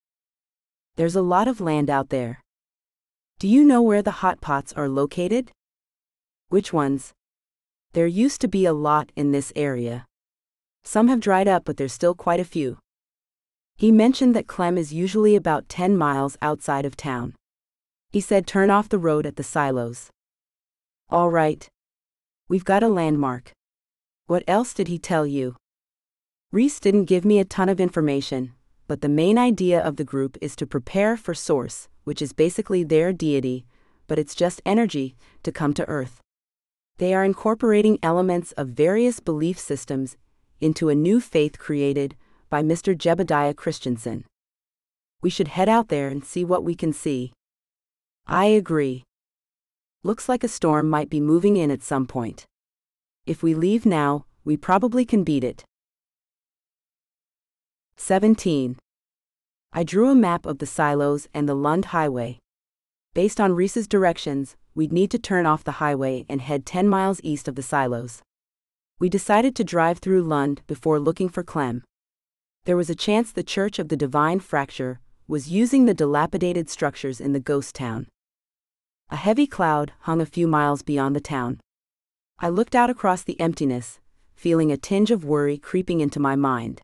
There's a lot of land out there. Do you know where the hot pots are located? Which ones? There used to be a lot in this area. Some have dried up, but there's still quite a few. He mentioned that Clem is usually about 10 miles outside of town. He said turn off the road at the silos. All right. We've got a landmark. What else did he tell you? Reese didn't give me a ton of information, but the main idea of the group is to prepare for Source, which is basically their deity, but it's just energy, to come to Earth. They are incorporating elements of various belief systems into a new faith created by Mr. Jebediah Christensen. We should head out there and see what we can see. I agree. Looks like a storm might be moving in at some point. If we leave now, we probably can beat it. 17. I drew a map of the silos and the Lund Highway. Based on Reese's directions, we'd need to turn off the highway and head 10 miles east of the silos. We decided to drive through Lund before looking for Clem. There was a chance the Church of the Divine Fracture was using the dilapidated structures in the ghost town. A heavy cloud hung a few miles beyond the town. I looked out across the emptiness, feeling a tinge of worry creeping into my mind.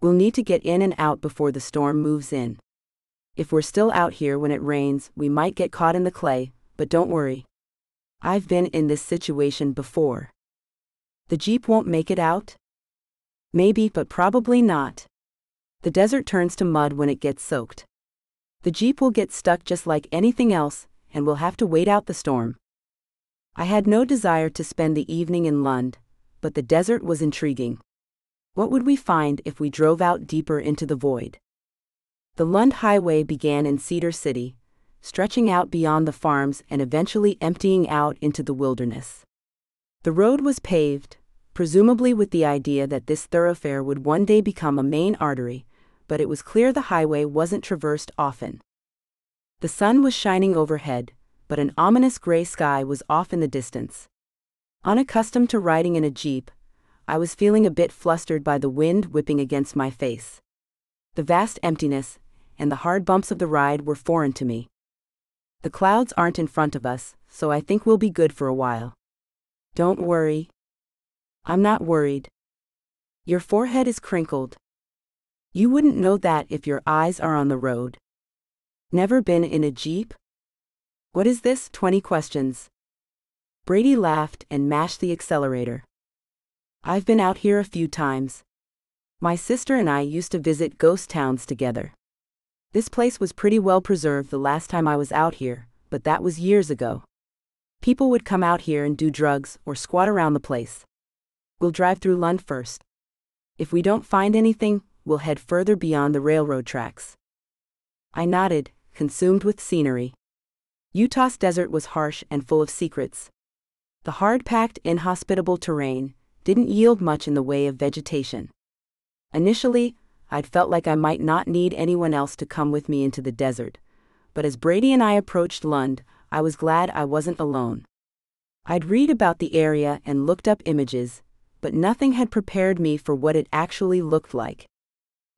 We'll need to get in and out before the storm moves in. If we're still out here when it rains, we might get caught in the clay, but don't worry. I've been in this situation before. The Jeep won't make it out? Maybe, but probably not. The desert turns to mud when it gets soaked. The Jeep will get stuck just like anything else, and we'll have to wait out the storm. I had no desire to spend the evening in Lund, but the desert was intriguing. What would we find if we drove out deeper into the void? The Lund Highway began in Cedar City, stretching out beyond the farms and eventually emptying out into the wilderness. The road was paved, presumably with the idea that this thoroughfare would one day become a main artery, but it was clear the highway wasn't traversed often. The sun was shining overhead, but an ominous gray sky was off in the distance. Unaccustomed to riding in a jeep, I was feeling a bit flustered by the wind whipping against my face. The vast emptiness, and the hard bumps of the ride were foreign to me. The clouds aren't in front of us, so I think we'll be good for a while. Don't worry. I'm not worried. Your forehead is crinkled. You wouldn't know that if your eyes are on the road. Never been in a Jeep? What is this? 20 questions. Brady laughed and mashed the accelerator. I've been out here a few times. My sister and I used to visit ghost towns together. This place was pretty well preserved the last time I was out here, but that was years ago. People would come out here and do drugs or squat around the place. We'll drive through Lund first. If we don't find anything, we'll head further beyond the railroad tracks. I nodded, consumed with scenery. Utah's desert was harsh and full of secrets. The hard packed, inhospitable terrain didn't yield much in the way of vegetation. Initially, I'd felt like I might not need anyone else to come with me into the desert, but as Brady and I approached Lund, I was glad I wasn't alone. I'd read about the area and looked up images, but nothing had prepared me for what it actually looked like.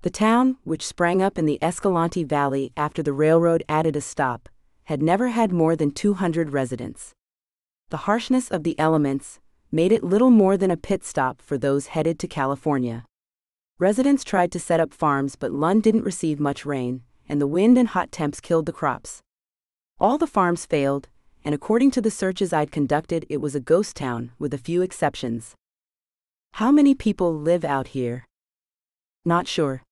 The town, which sprang up in the Escalante Valley after the railroad added a stop, had never had more than 200 residents. The harshness of the elements made it little more than a pit stop for those headed to California. Residents tried to set up farms, but Lund didn't receive much rain, and the wind and hot temps killed the crops. All the farms failed, and according to the searches I'd conducted, it was a ghost town, with a few exceptions. How many people live out here? Not sure.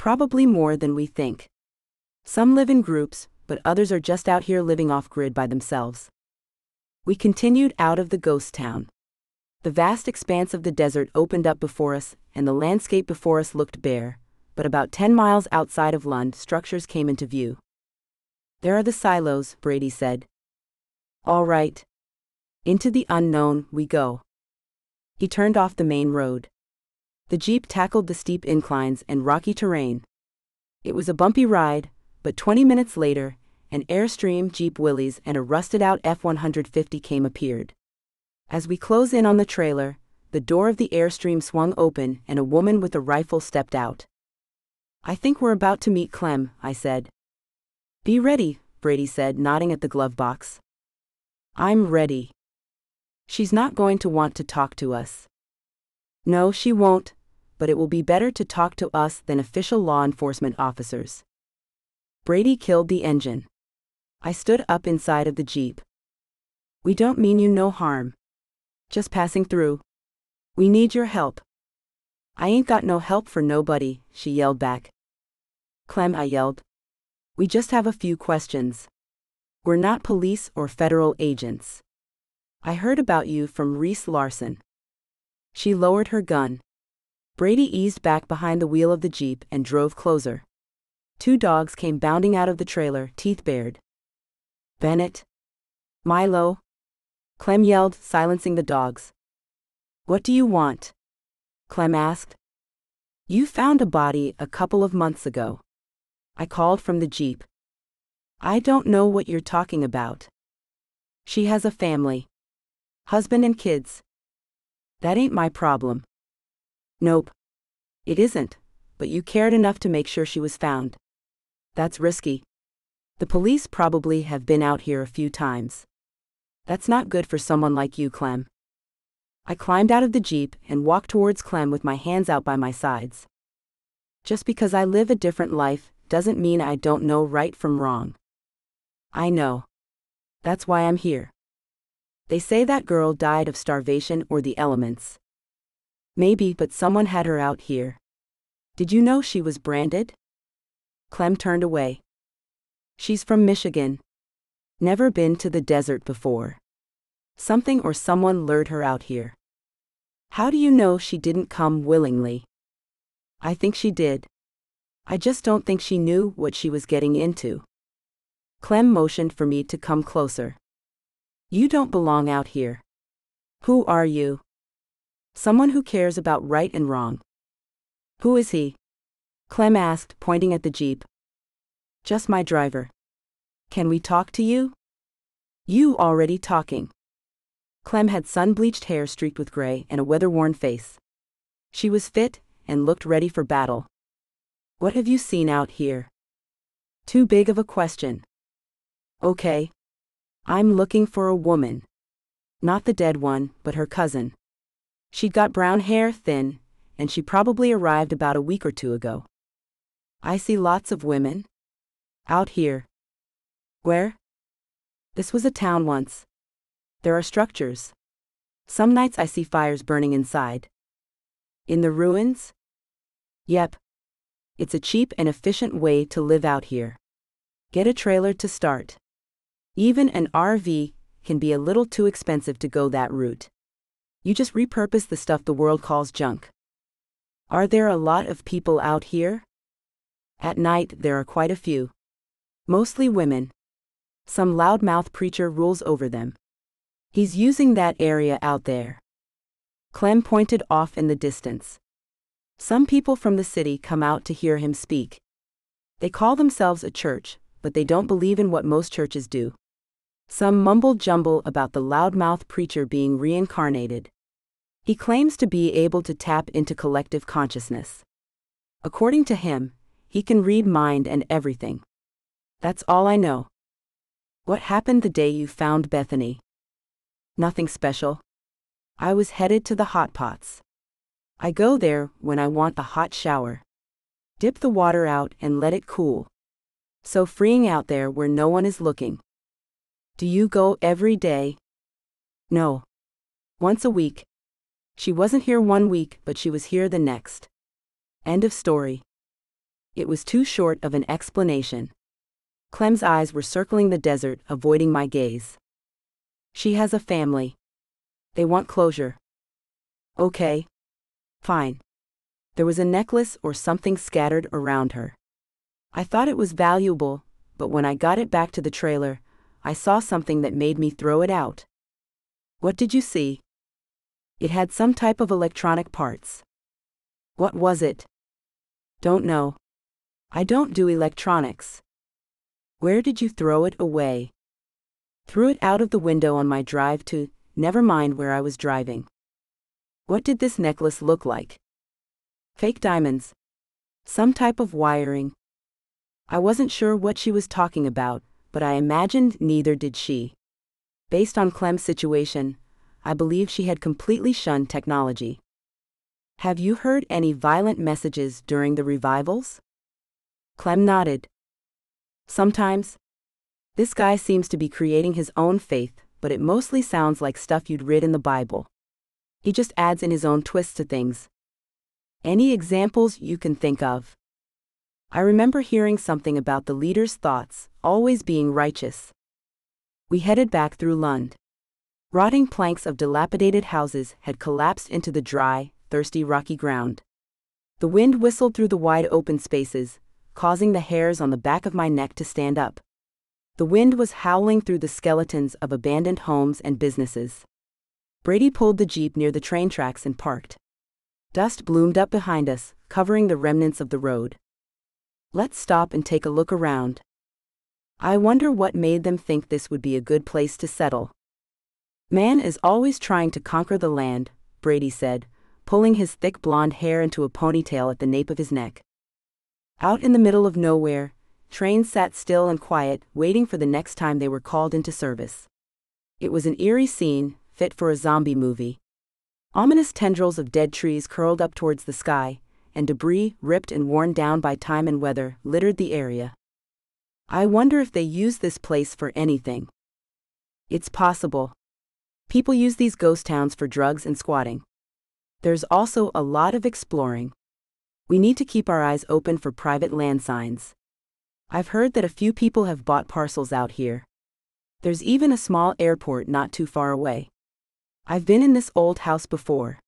Probably more than we think. Some live in groups, but others are just out here living off grid by themselves. We continued out of the ghost town. The vast expanse of the desert opened up before us, and the landscape before us looked bare, but about 10 miles outside of Lund, structures came into view. There are the silos, Brady said. All right. Into the unknown we go. He turned off the main road. The Jeep tackled the steep inclines and rocky terrain. It was a bumpy ride, but 20 minutes later, an Airstream Jeep Willys and a rusted out F 150 came appeared. As we close in on the trailer, the door of the Airstream swung open and a woman with a rifle stepped out. I think we're about to meet Clem, I said. Be ready, Brady said, nodding at the glove box. I'm ready. She's not going to want to talk to us. No, she won't, but it will be better to talk to us than official law enforcement officers. Brady killed the engine. I stood up inside of the Jeep. We don't mean you no harm. Just passing through. We need your help. I ain't got no help for nobody, she yelled back. Clem, I yelled. We just have a few questions. We're not police or federal agents. I heard about you from Reese Larson. She lowered her gun. Brady eased back behind the wheel of the Jeep and drove closer. Two dogs came bounding out of the trailer, teeth bared. Bennett. Milo. Clem yelled, silencing the dogs. What do you want? Clem asked. You found a body a couple of months ago. I called from the Jeep. I don't know what you're talking about. She has a family. Husband and kids. That ain't my problem. Nope. It isn't, but you cared enough to make sure she was found. That's risky. The police probably have been out here a few times. That's not good for someone like you, Clem. I climbed out of the Jeep and walked towards Clem with my hands out by my sides. Just because I live a different life doesn't mean I don't know right from wrong. I know. That's why I'm here. They say that girl died of starvation or the elements. Maybe, but someone had her out here. Did you know she was branded? Clem turned away. She's from Michigan. Never been to the desert before. Something or someone lured her out here. How do you know she didn't come willingly? I think she did. I just don't think she knew what she was getting into. Clem motioned for me to come closer. You don't belong out here. Who are you? Someone who cares about right and wrong. Who is he? Clem asked, pointing at the Jeep. Just my driver. Can we talk to you? You already talking. Clem had sun-bleached hair streaked with gray and a weather-worn face. She was fit and looked ready for battle. What have you seen out here? Too big of a question. Okay, I'm looking for a woman. Not the dead one, but her cousin. She'd got brown hair, thin, and she probably arrived about a week or two ago. I see lots of women. Out here. Where? This was a town once. There are structures. Some nights I see fires burning inside. In the ruins? Yep. It's a cheap and efficient way to live out here. Get a trailer to start. Even an RV can be a little too expensive to go that route. You just repurpose the stuff the world calls junk. Are there a lot of people out here? At night, there are quite a few. Mostly women. Some loudmouth preacher rules over them. He's using that area out there. Clem pointed off in the distance. Some people from the city come out to hear him speak. They call themselves a church, but they don't believe in what most churches do. Some mumble jumble about the loudmouth preacher being reincarnated. He claims to be able to tap into collective consciousness. According to him, he can read mind and everything. That's all I know. What happened the day you found Bethany? Nothing special. I was headed to the hot pots. I go there when I want a hot shower. Dip the water out and let it cool. So freeing out there where no one is looking. Do you go every day? No. Once a week. She wasn't here one week, but she was here the next. End of story. It was too short of an explanation. Clem's eyes were circling the desert, avoiding my gaze. She has a family. They want closure. Okay. Fine. There was a necklace or something scattered around her. I thought it was valuable, but when I got it back to the trailer, I saw something that made me throw it out. What did you see? It had some type of electronic parts. What was it? Don't know. I don't do electronics. Where did you throw it away? Threw it out of the window on my drive to, never mind where I was driving. What did this necklace look like? Fake diamonds. Some type of wiring. I wasn't sure what she was talking about, but I imagined neither did she. Based on Clem's situation, I believe she had completely shunned technology. Have you heard any violent messages during the revivals? Clem nodded. Sometimes. This guy seems to be creating his own faith, but it mostly sounds like stuff you'd read in the Bible. He just adds in his own twists to things. Any examples you can think of? I remember hearing something about the leader's thoughts always being righteous. We headed back through Lund. Rotting planks of dilapidated houses had collapsed into the dry, thirsty rocky ground. The wind whistled through the wide open spaces, causing the hairs on the back of my neck to stand up. The wind was howling through the skeletons of abandoned homes and businesses. Brady pulled the jeep near the train tracks and parked. Dust bloomed up behind us, covering the remnants of the road. Let's stop and take a look around. I wonder what made them think this would be a good place to settle. Man is always trying to conquer the land, Brady said, pulling his thick blonde hair into a ponytail at the nape of his neck. Out in the middle of nowhere, trains sat still and quiet, waiting for the next time they were called into service. It was an eerie scene, fit for a zombie movie. Ominous tendrils of dead trees curled up towards the sky, and debris, ripped and worn down by time and weather, littered the area. I wonder if they use this place for anything. It's possible. People use these ghost towns for drugs and squatting. There's also a lot of exploring. We need to keep our eyes open for private land signs. I've heard that a few people have bought parcels out here. There's even a small airport not too far away. I've been in this old house before.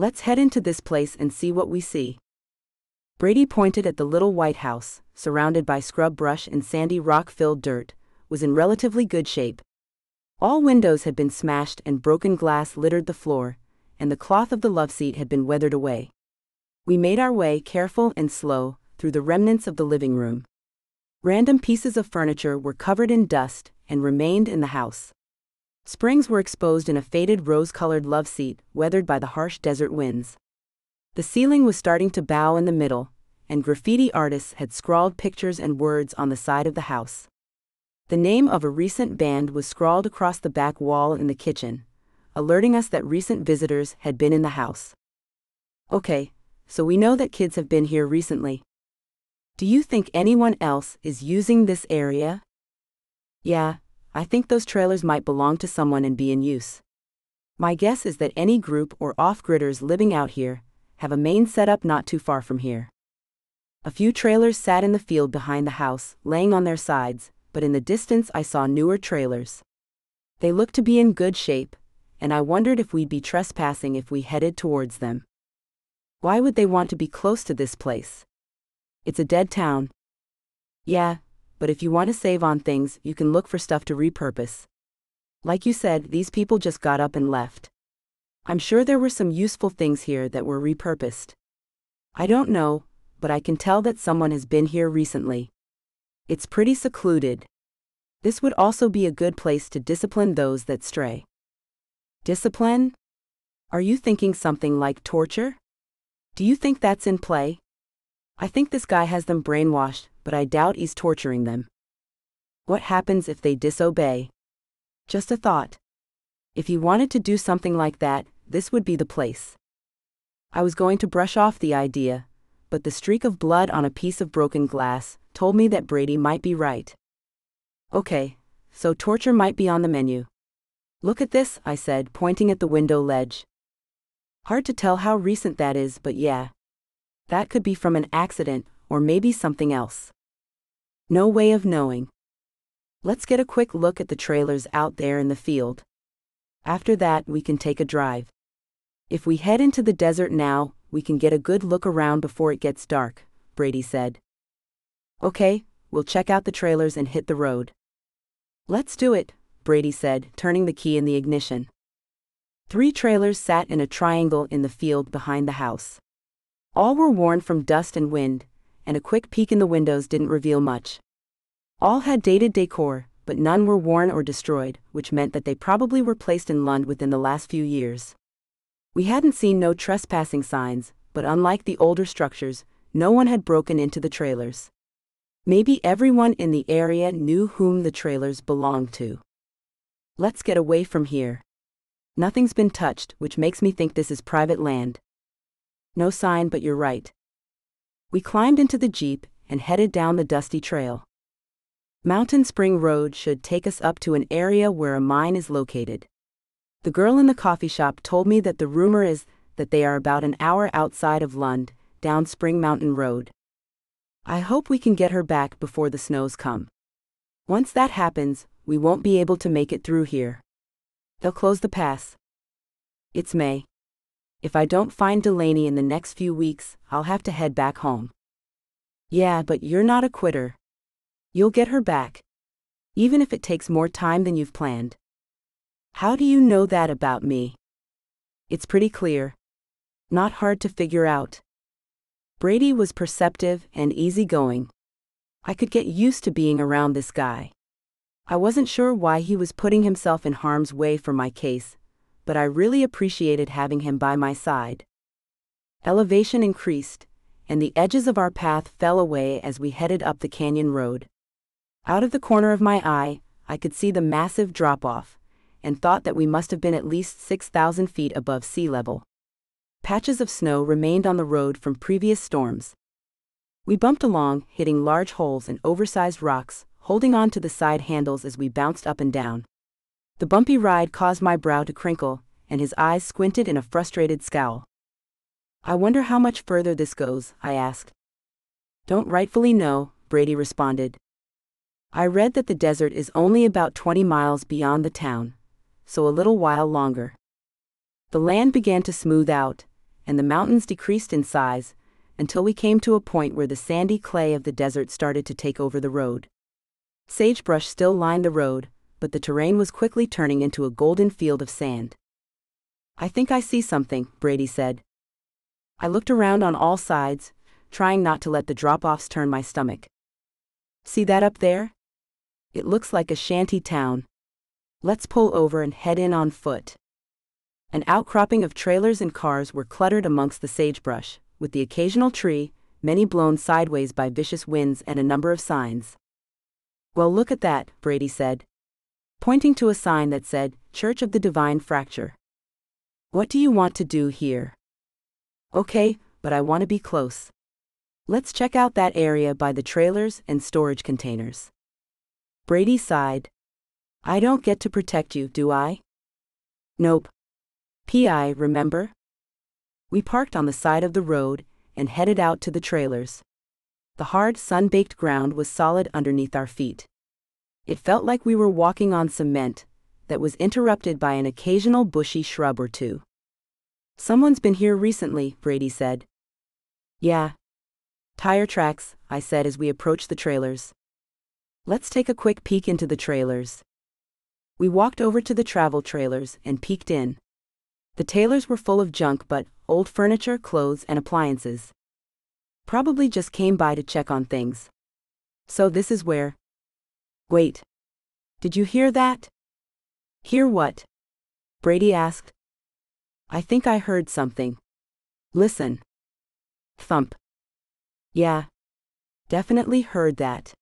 Let's head into this place and see what we see. Brady pointed at the little white house, surrounded by scrub brush and sandy rock filled dirt, was in relatively good shape. All windows had been smashed and broken glass littered the floor, and the cloth of the love seat had been weathered away. We made our way careful and slow through the remnants of the living room. Random pieces of furniture were covered in dust and remained in the house. Springs were exposed in a faded rose colored love seat, weathered by the harsh desert winds. The ceiling was starting to bow in the middle, and graffiti artists had scrawled pictures and words on the side of the house. The name of a recent band was scrawled across the back wall in the kitchen, alerting us that recent visitors had been in the house. Okay, so we know that kids have been here recently. Do you think anyone else is using this area? Yeah, I think those trailers might belong to someone and be in use. My guess is that any group or off gridders living out here have a main setup not too far from here. A few trailers sat in the field behind the house, laying on their sides, but in the distance I saw newer trailers. They looked to be in good shape, and I wondered if we'd be trespassing if we headed towards them. Why would they want to be close to this place? It's a dead town. Yeah, but if you want to save on things, you can look for stuff to repurpose. Like you said, these people just got up and left. I'm sure there were some useful things here that were repurposed. I don't know, but I can tell that someone has been here recently. It's pretty secluded. This would also be a good place to discipline those that stray. Discipline? Are you thinking something like torture? Do you think that's in play? I think this guy has them brainwashed, but I doubt he's torturing them. What happens if they disobey? Just a thought. If he wanted to do something like that, this would be the place. I was going to brush off the idea, but the streak of blood on a piece of broken glass told me that Brady might be right. Okay, so torture might be on the menu. Look at this, I said, pointing at the window ledge. Hard to tell how recent that is, but yeah. That could be from an accident, or maybe something else. No way of knowing. Let's get a quick look at the trailers out there in the field. After that, we can take a drive. If we head into the desert now, we can get a good look around before it gets dark, Brady said. Okay, we'll check out the trailers and hit the road. Let's do it, Brady said, turning the key in the ignition. Three trailers sat in a triangle in the field behind the house. All were worn from dust and wind, and a quick peek in the windows didn't reveal much. All had dated decor, but none were worn or destroyed, which meant that they probably were placed in Lund within the last few years. We hadn't seen no trespassing signs, but unlike the older structures, no one had broken into the trailers. Maybe everyone in the area knew whom the trailers belonged to. Let's get away from here. Nothing's been touched, which makes me think this is private land. No sign, but you're right. We climbed into the Jeep and headed down the dusty trail. Mountain Spring Road should take us up to an area where a mine is located. The girl in the coffee shop told me that the rumor is that they are about an hour outside of Lund, down Spring Mountain Road. I hope we can get her back before the snows come. Once that happens, we won't be able to make it through here. They'll close the pass. It's May. If I don't find Delaney in the next few weeks, I'll have to head back home. Yeah, but you're not a quitter. You'll get her back. Even if it takes more time than you've planned. How do you know that about me? It's pretty clear. Not hard to figure out. Brady was perceptive and easygoing. I could get used to being around this guy. I wasn't sure why he was putting himself in harm's way for my case, but I really appreciated having him by my side. Elevation increased, and the edges of our path fell away as we headed up the canyon road. Out of the corner of my eye, I could see the massive drop off, and thought that we must have been at least 6,000 feet above sea level. Patches of snow remained on the road from previous storms. We bumped along, hitting large holes and oversized rocks, holding on to the side handles as we bounced up and down. The bumpy ride caused my brow to crinkle, and his eyes squinted in a frustrated scowl. I wonder how much further this goes, I asked. Don't rightfully know, Brady responded. I read that the desert is only about 20 miles beyond the town, so a little while longer. The land began to smooth out, and the mountains decreased in size, until we came to a point where the sandy clay of the desert started to take over the road. Sagebrush still lined the road, but the terrain was quickly turning into a golden field of sand. I think I see something, Brady said. I looked around on all sides, trying not to let the drop offs turn my stomach. See that up there? It looks like a shanty town. Let's pull over and head in on foot. An outcropping of trailers and cars were cluttered amongst the sagebrush, with the occasional tree, many blown sideways by vicious winds, and a number of signs. Well, look at that, Brady said, pointing to a sign that said, Church of the Divine Fracture. What do you want to do here? Okay, but I want to be close. Let's check out that area by the trailers and storage containers. Brady sighed. I don't get to protect you, do I? Nope. PI, remember? We parked on the side of the road and headed out to the trailers. The hard, sun baked ground was solid underneath our feet. It felt like we were walking on cement that was interrupted by an occasional bushy shrub or two. Someone's been here recently, Brady said. Yeah. Tire tracks, I said as we approached the trailers. Let's take a quick peek into the trailers. We walked over to the travel trailers and peeked in. The trailers were full of junk but old furniture, clothes, and appliances. Probably just came by to check on things. So this is where. Wait. Did you hear that? Hear what? Brady asked. I think I heard something. Listen. Thump. Yeah. Definitely heard that.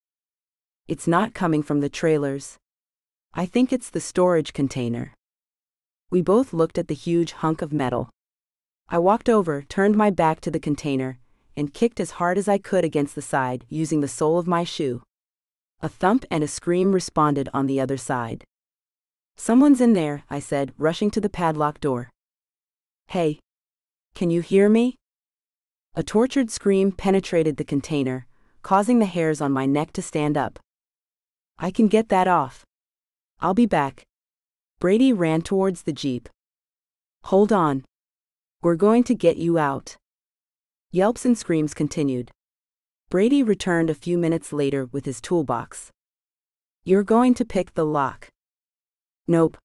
It's not coming from the trailers. I think it's the storage container. We both looked at the huge hunk of metal. I walked over, turned my back to the container, and kicked as hard as I could against the side using the sole of my shoe. A thump and a scream responded on the other side. Someone's in there, I said, rushing to the padlock door. Hey. Can you hear me? A tortured scream penetrated the container, causing the hairs on my neck to stand up. I can get that off. I'll be back. Brady ran towards the Jeep. Hold on. We're going to get you out. Yelps and screams continued. Brady returned a few minutes later with his toolbox. You're going to pick the lock. Nope.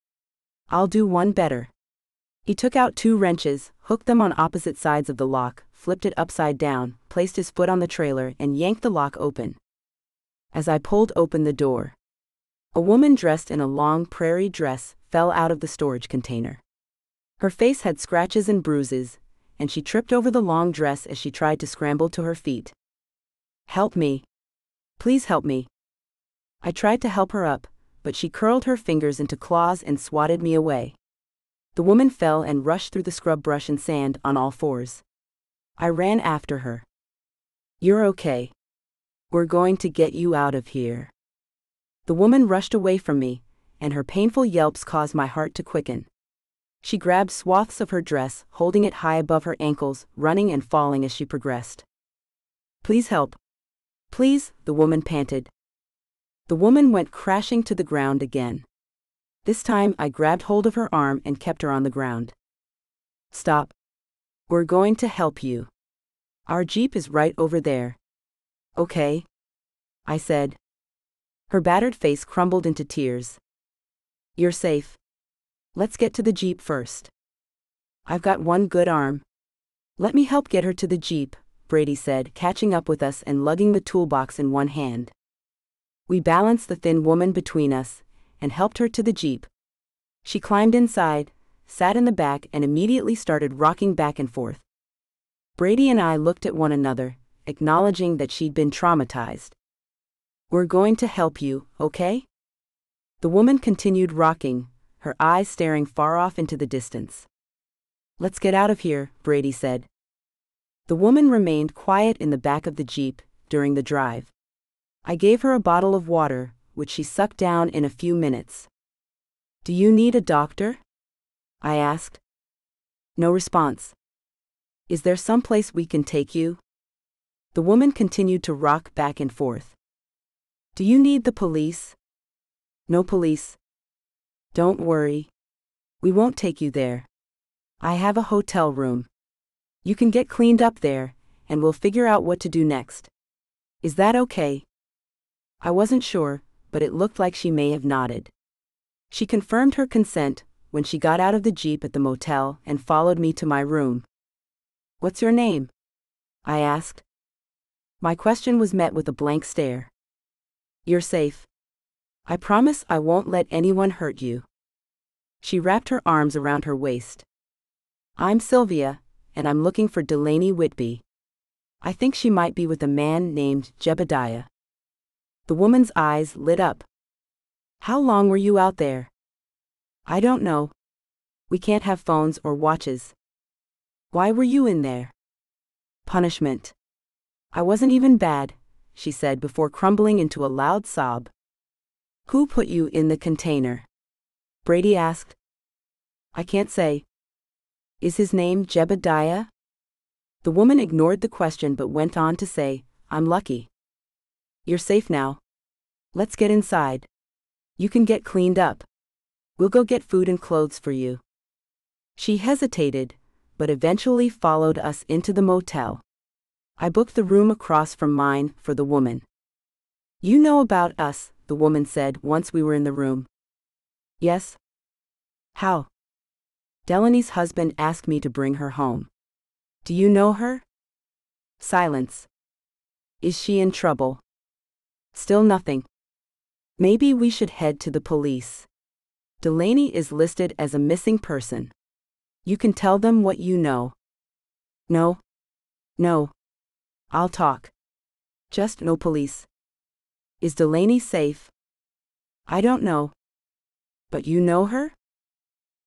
I'll do one better. He took out two wrenches, hooked them on opposite sides of the lock, flipped it upside down, placed his foot on the trailer, and yanked the lock open. As I pulled open the door, a woman dressed in a long prairie dress fell out of the storage container. Her face had scratches and bruises, and she tripped over the long dress as she tried to scramble to her feet. Help me. Please help me. I tried to help her up, but she curled her fingers into claws and swatted me away. The woman fell and rushed through the scrub brush and sand on all fours. I ran after her. You're okay. We're going to get you out of here. The woman rushed away from me, and her painful yelps caused my heart to quicken. She grabbed swaths of her dress, holding it high above her ankles, running and falling as she progressed. Please help. Please, the woman panted. The woman went crashing to the ground again. This time I grabbed hold of her arm and kept her on the ground. Stop. We're going to help you. Our jeep is right over there. Okay. I said. Her battered face crumbled into tears. You're safe. Let's get to the Jeep first. I've got one good arm. Let me help get her to the Jeep, Brady said, catching up with us and lugging the toolbox in one hand. We balanced the thin woman between us and helped her to the Jeep. She climbed inside, sat in the back, and immediately started rocking back and forth. Brady and I looked at one another, acknowledging that she'd been traumatized. We're going to help you, okay? The woman continued rocking, her eyes staring far off into the distance. Let's get out of here, Brady said. The woman remained quiet in the back of the Jeep during the drive. I gave her a bottle of water, which she sucked down in a few minutes. Do you need a doctor? I asked. No response. Is there some place we can take you? The woman continued to rock back and forth. Do you need the police? No police. Don't worry. We won't take you there. I have a hotel room. You can get cleaned up there, and we'll figure out what to do next. Is that okay? I wasn't sure, but it looked like she may have nodded. She confirmed her consent when she got out of the Jeep at the motel and followed me to my room. What's your name? I asked. My question was met with a blank stare. You're safe. I promise I won't let anyone hurt you. She wrapped her arms around her waist. I'm Sylvia, and I'm looking for Delaney Whitby. I think she might be with a man named Jebediah. The woman's eyes lit up. How long were you out there? I don't know. We can't have phones or watches. Why were you in there? Punishment. I wasn't even bad, she said before crumbling into a loud sob. Who put you in the container? Brady asked. I can't say. Is his name Jebediah? The woman ignored the question but went on to say, I'm lucky. You're safe now. Let's get inside. You can get cleaned up. We'll go get food and clothes for you. She hesitated, but eventually followed us into the motel. I booked the room across from mine for the woman. You know about us, the woman said once we were in the room. Yes? How? Delaney's husband asked me to bring her home. Do you know her? Silence. Is she in trouble? Still nothing. Maybe we should head to the police. Delaney is listed as a missing person. You can tell them what you know. No. No. I'll talk. Just no police. Is Delaney safe? I don't know. But you know her?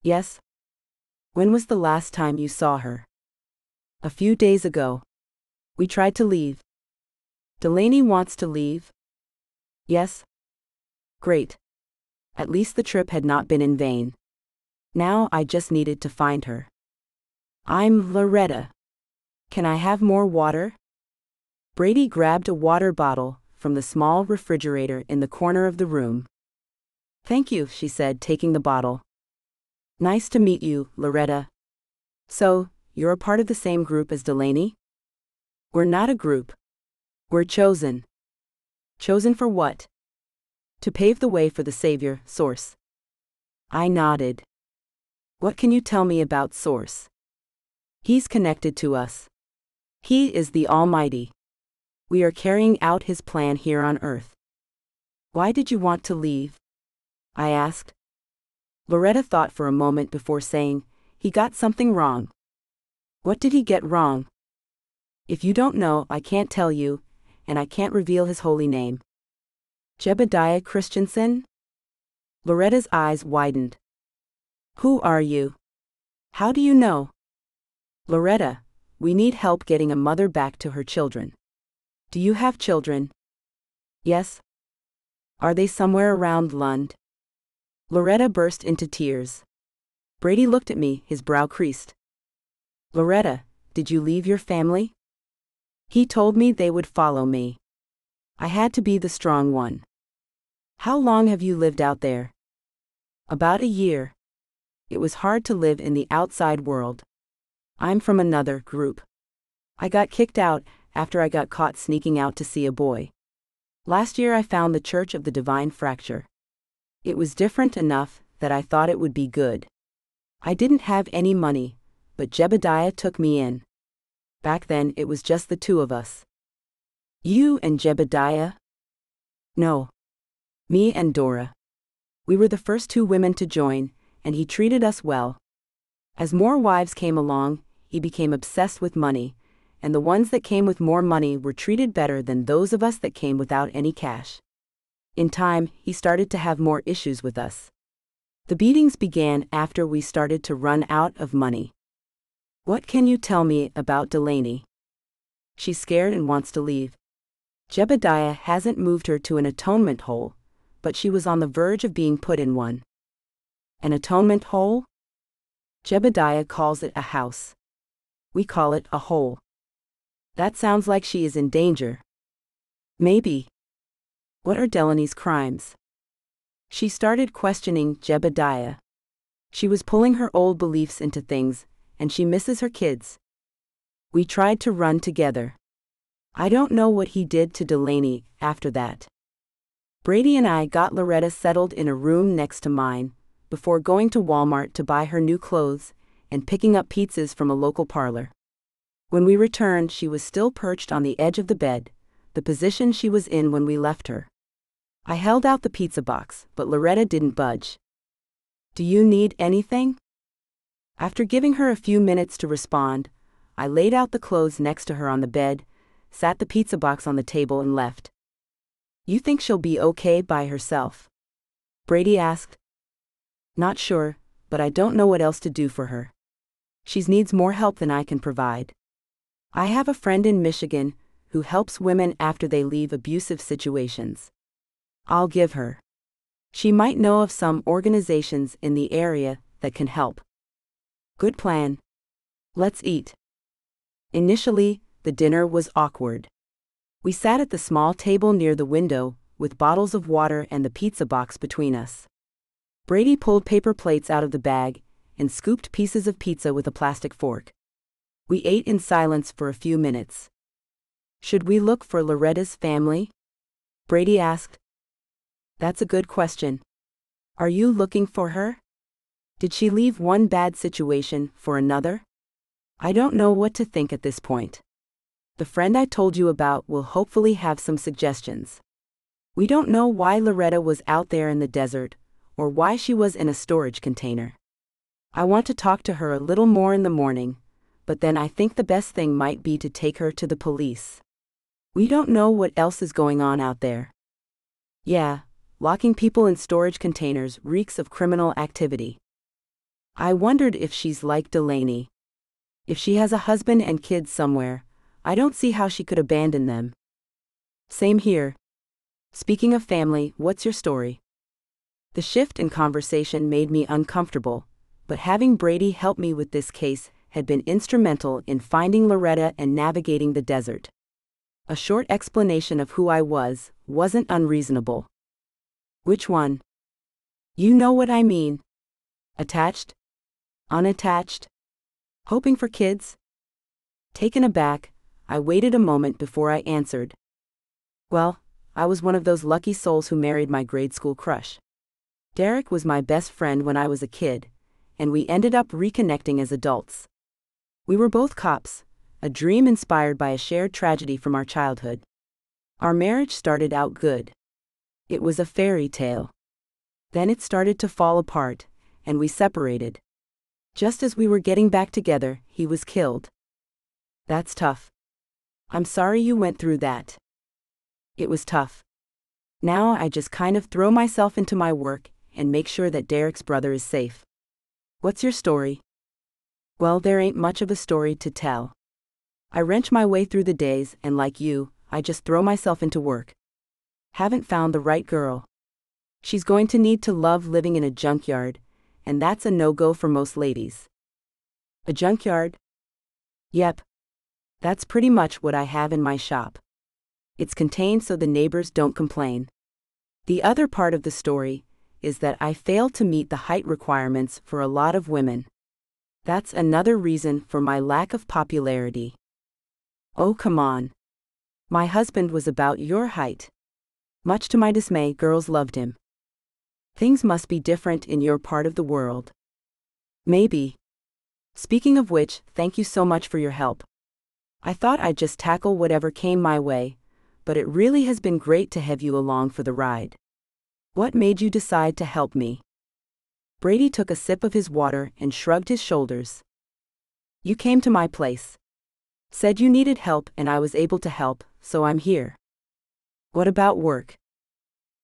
Yes. When was the last time you saw her? A few days ago. We tried to leave. Delaney wants to leave? Yes. Great. At least the trip had not been in vain. Now I just needed to find her. I'm Loretta. Can I have more water? Brady grabbed a water bottle from the small refrigerator in the corner of the room. Thank you, she said, taking the bottle. Nice to meet you, Loretta. So, you're a part of the same group as Delaney? We're not a group. We're chosen. Chosen for what? To pave the way for the Savior, Source. I nodded. What can you tell me about Source? He's connected to us. He is the Almighty. We are carrying out His plan here on earth. Why did you want to leave? I asked. Loretta thought for a moment before saying, He got something wrong. What did he get wrong? If you don't know, I can't tell you, and I can't reveal his holy name. Jebediah Christensen? Loretta's eyes widened. Who are you? How do you know? Loretta, we need help getting a mother back to her children. Do you have children? Yes. Are they somewhere around Lund? Loretta burst into tears. Brady looked at me, his brow creased. Loretta, did you leave your family? He told me they would follow me. I had to be the strong one. How long have you lived out there? About a year. It was hard to live in the outside world. I'm from another group. I got kicked out after I got caught sneaking out to see a boy. Last year I found the Church of the Divine Fracture. It was different enough that I thought it would be good. I didn't have any money, but Jebediah took me in. Back then it was just the two of us. You and Jebediah? No. Me and Dora. We were the first two women to join, and he treated us well. As more wives came along, he became obsessed with money, and the ones that came with more money were treated better than those of us that came without any cash. In time, he started to have more issues with us. The beatings began after we started to run out of money. What can you tell me about Delaney? She's scared and wants to leave. Jebediah hasn't moved her to an atonement hole, but she was on the verge of being put in one. An atonement hole? Jebediah calls it a house. We call it a hole. That sounds like she is in danger. Maybe. What are Delaney's crimes? She started questioning Jebediah. She was pulling her old beliefs into things, and she misses her kids. We tried to run together. I don't know what he did to Delaney after that. Brady and I got Loretta settled in a room next to mine, before going to Walmart to buy her new clothes and picking up pizzas from a local parlor. When we returned, she was still perched on the edge of the bed, the position she was in when we left her. I held out the pizza box, but Loretta didn't budge. Do you need anything? After giving her a few minutes to respond, I laid out the clothes next to her on the bed, sat the pizza box on the table, and left. You think she'll be okay by herself? Brady asked. Not sure, but I don't know what else to do for her. She needs more help than I can provide. I have a friend in Michigan who helps women after they leave abusive situations. I'll give her. She might know of some organizations in the area that can help. Good plan. Let's eat. Initially, the dinner was awkward. We sat at the small table near the window, with bottles of water and the pizza box between us. Brady pulled paper plates out of the bag and scooped pieces of pizza with a plastic fork. We ate in silence for a few minutes. Should we look for Loretta's family? Brady asked. That's a good question. Are you looking for her? Did she leave one bad situation for another? I don't know what to think at this point. The friend I told you about will hopefully have some suggestions. We don't know why Loretta was out there in the desert, or why she was in a storage container. I want to talk to her a little more in the morning, but then I think the best thing might be to take her to the police. We don't know what else is going on out there. Yeah, locking people in storage containers reeks of criminal activity. I wondered if she's like Delaney. If she has a husband and kids somewhere, I don't see how she could abandon them. Same here. Speaking of family, what's your story? The shift in conversation made me uncomfortable, but having Brady help me with this case had been instrumental in finding Loretta and navigating the desert. A short explanation of who I was wasn't unreasonable. Which one? You know what I mean. Attached? Unattached? Hoping for kids? Taken aback, I waited a moment before I answered. Well, I was one of those lucky souls who married my grade school crush. Derek was my best friend when I was a kid, and we ended up reconnecting as adults. We were both cops, a dream inspired by a shared tragedy from our childhood. Our marriage started out good. It was a fairy tale. Then it started to fall apart, and we separated. Just as we were getting back together, he was killed. That's tough. I'm sorry you went through that. It was tough. Now I just kind of throw myself into my work and make sure that Derek's brother is safe. What's your story? Well, there ain't much of a story to tell. I wrench my way through the days, and like you, I just throw myself into work. Haven't found the right girl. She's going to need to love living in a junkyard, and that's a no go for most ladies. A junkyard? Yep. That's pretty much what I have in my shop. It's contained so the neighbors don't complain. The other part of the story is that I fail to meet the height requirements for a lot of women. That's another reason for my lack of popularity. Oh, come on. My husband was about your height. Much to my dismay, girls loved him. Things must be different in your part of the world. Maybe. Speaking of which, thank you so much for your help. I thought I'd just tackle whatever came my way, but it really has been great to have you along for the ride. What made you decide to help me? Brady took a sip of his water and shrugged his shoulders. You came to my place. Said you needed help and I was able to help, so I'm here. What about work?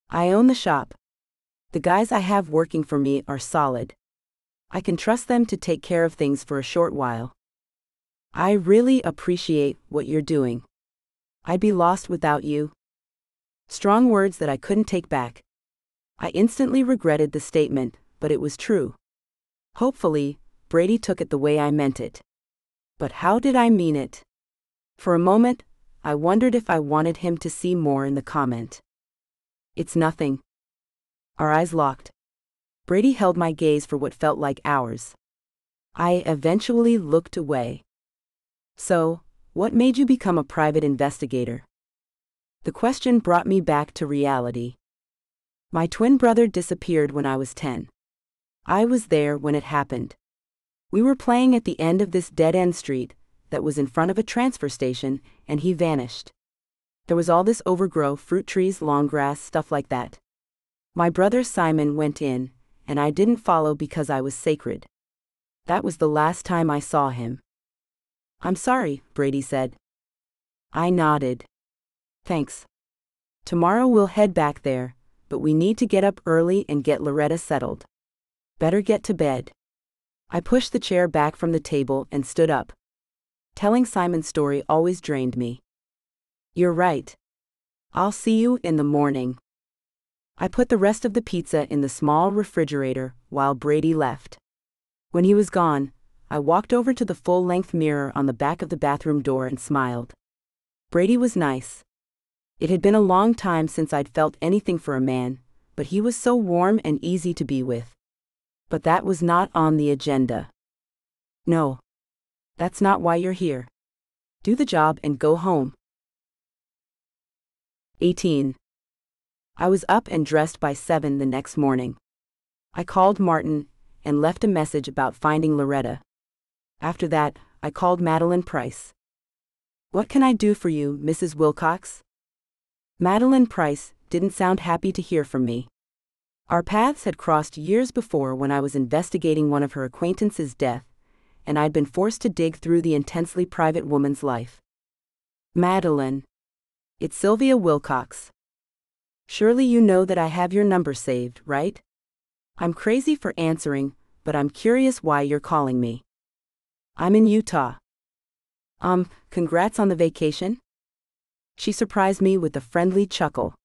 I own the shop. The guys I have working for me are solid. I can trust them to take care of things for a short while. I really appreciate what you're doing. I'd be lost without you. Strong words that I couldn't take back. I instantly regretted the statement, but it was true. Hopefully, Brady took it the way I meant it. But how did I mean it? For a moment, I wondered if I wanted him to see more in the comment. It's nothing. Our eyes locked. Brady held my gaze for what felt like hours. I eventually looked away. So, what made you become a private investigator? The question brought me back to reality. My twin brother disappeared when I was 10. I was there when it happened. We were playing at the end of this dead end street that was in front of a transfer station, and he vanished. There was all this overgrow, fruit trees, long grass, stuff like that. My brother Simon went in, and I didn't follow because I was sacred. That was the last time I saw him. I'm sorry, Brady said. I nodded. Thanks. Tomorrow we'll head back there, but we need to get up early and get Loretta settled. Better get to bed. I pushed the chair back from the table and stood up. Telling Simon's story always drained me. You're right. I'll see you in the morning. I put the rest of the pizza in the small refrigerator while Brady left. When he was gone, I walked over to the full length mirror on the back of the bathroom door and smiled. Brady was nice. It had been a long time since I'd felt anything for a man, but he was so warm and easy to be with. But that was not on the agenda. No. That's not why you're here. Do the job and go home. 18. I was up and dressed by 7 the next morning. I called Martin and left a message about finding Loretta. After that, I called Madeline Price. What can I do for you, Mrs. Wilcox? Madeline Price didn't sound happy to hear from me. Our paths had crossed years before when I was investigating one of her acquaintances' death, and I'd been forced to dig through the intensely private woman's life. Madeline. It's Sylvia Wilcox. Surely you know that I have your number saved, right? I'm crazy for answering, but I'm curious why you're calling me. I'm in Utah. Um, congrats on the vacation? She surprised me with a friendly chuckle.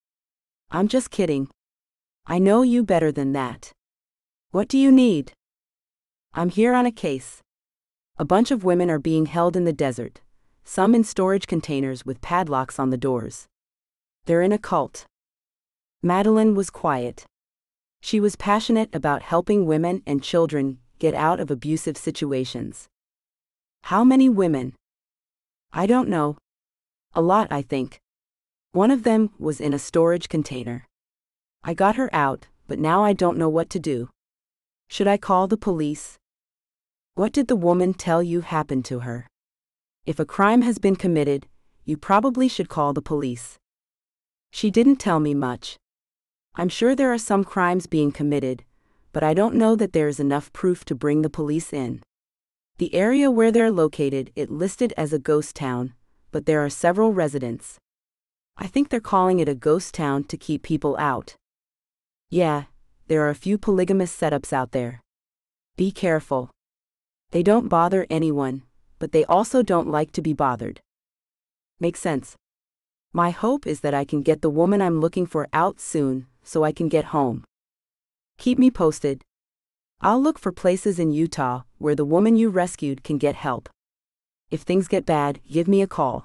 I'm just kidding. I know you better than that. What do you need? I'm here on a case. A bunch of women are being held in the desert, some in storage containers with padlocks on the doors. They're in a cult. Madeline was quiet. She was passionate about helping women and children get out of abusive situations. How many women? I don't know, a lot, I think. One of them was in a storage container. I got her out, but now I don't know what to do. Should I call the police? What did the woman tell you happened to her? If a crime has been committed, you probably should call the police. She didn't tell me much. I'm sure there are some crimes being committed, but I don't know that there is enough proof to bring the police in. The area where they're located it listed as a ghost town, but there are several residents. I think they're calling it a ghost town to keep people out. Yeah, there are a few polygamous setups out there. Be careful. They don't bother anyone, but they also don't like to be bothered. Makes sense. My hope is that I can get the woman I'm looking for out soon, so I can get home. Keep me posted. I'll look for places in Utah where the woman you rescued can get help. If things get bad, give me a call.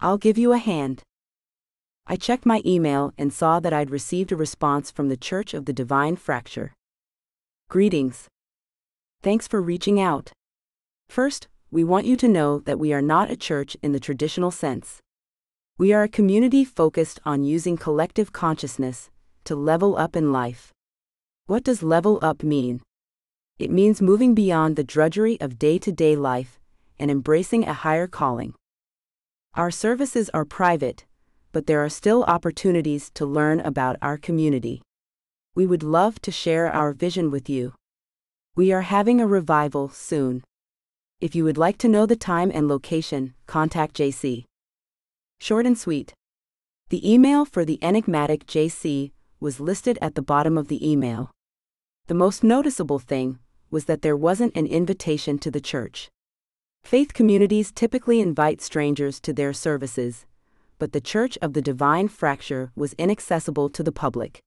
I'll give you a hand. I checked my email and saw that I'd received a response from the Church of the Divine Fracture. Greetings. Thanks for reaching out. First, we want you to know that we are not a church in the traditional sense. We are a community focused on using collective consciousness to level up in life. What does level up mean? It means moving beyond the drudgery of day to day life and embracing a higher calling. Our services are private, but there are still opportunities to learn about our community. We would love to share our vision with you. We are having a revival soon. If you would like to know the time and location, contact JC. Short and sweet. The email for the enigmatic JC was listed at the bottom of the email. The most noticeable thing was that there wasn't an invitation to the church. Faith communities typically invite strangers to their services, but the Church of the Divine Fracture was inaccessible to the public.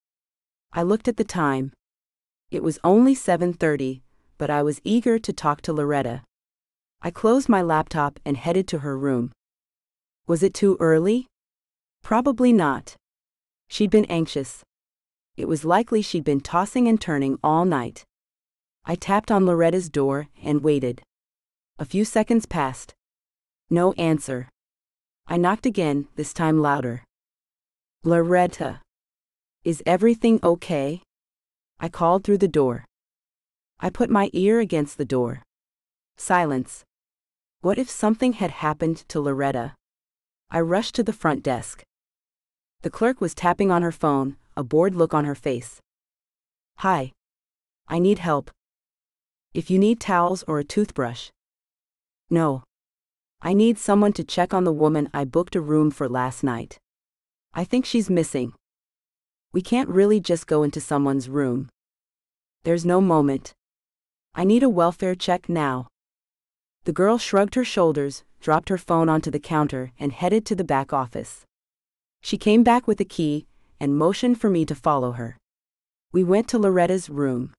I looked at the time. It was only 7:30, but I was eager to talk to Loretta. I closed my laptop and headed to her room. Was it too early? Probably not. She'd been anxious. It was likely she'd been tossing and turning all night. I tapped on Loretta's door and waited. A few seconds passed. No answer. I knocked again, this time louder. Loretta. Is everything okay? I called through the door. I put my ear against the door. Silence. What if something had happened to Loretta? I rushed to the front desk. The clerk was tapping on her phone, a bored look on her face. Hi. I need help. If you need towels or a toothbrush, no. I need someone to check on the woman I booked a room for last night. I think she's missing. We can't really just go into someone's room. There's no moment. I need a welfare check now. The girl shrugged her shoulders, dropped her phone onto the counter, and headed to the back office. She came back with a key and motioned for me to follow her. We went to Loretta's room.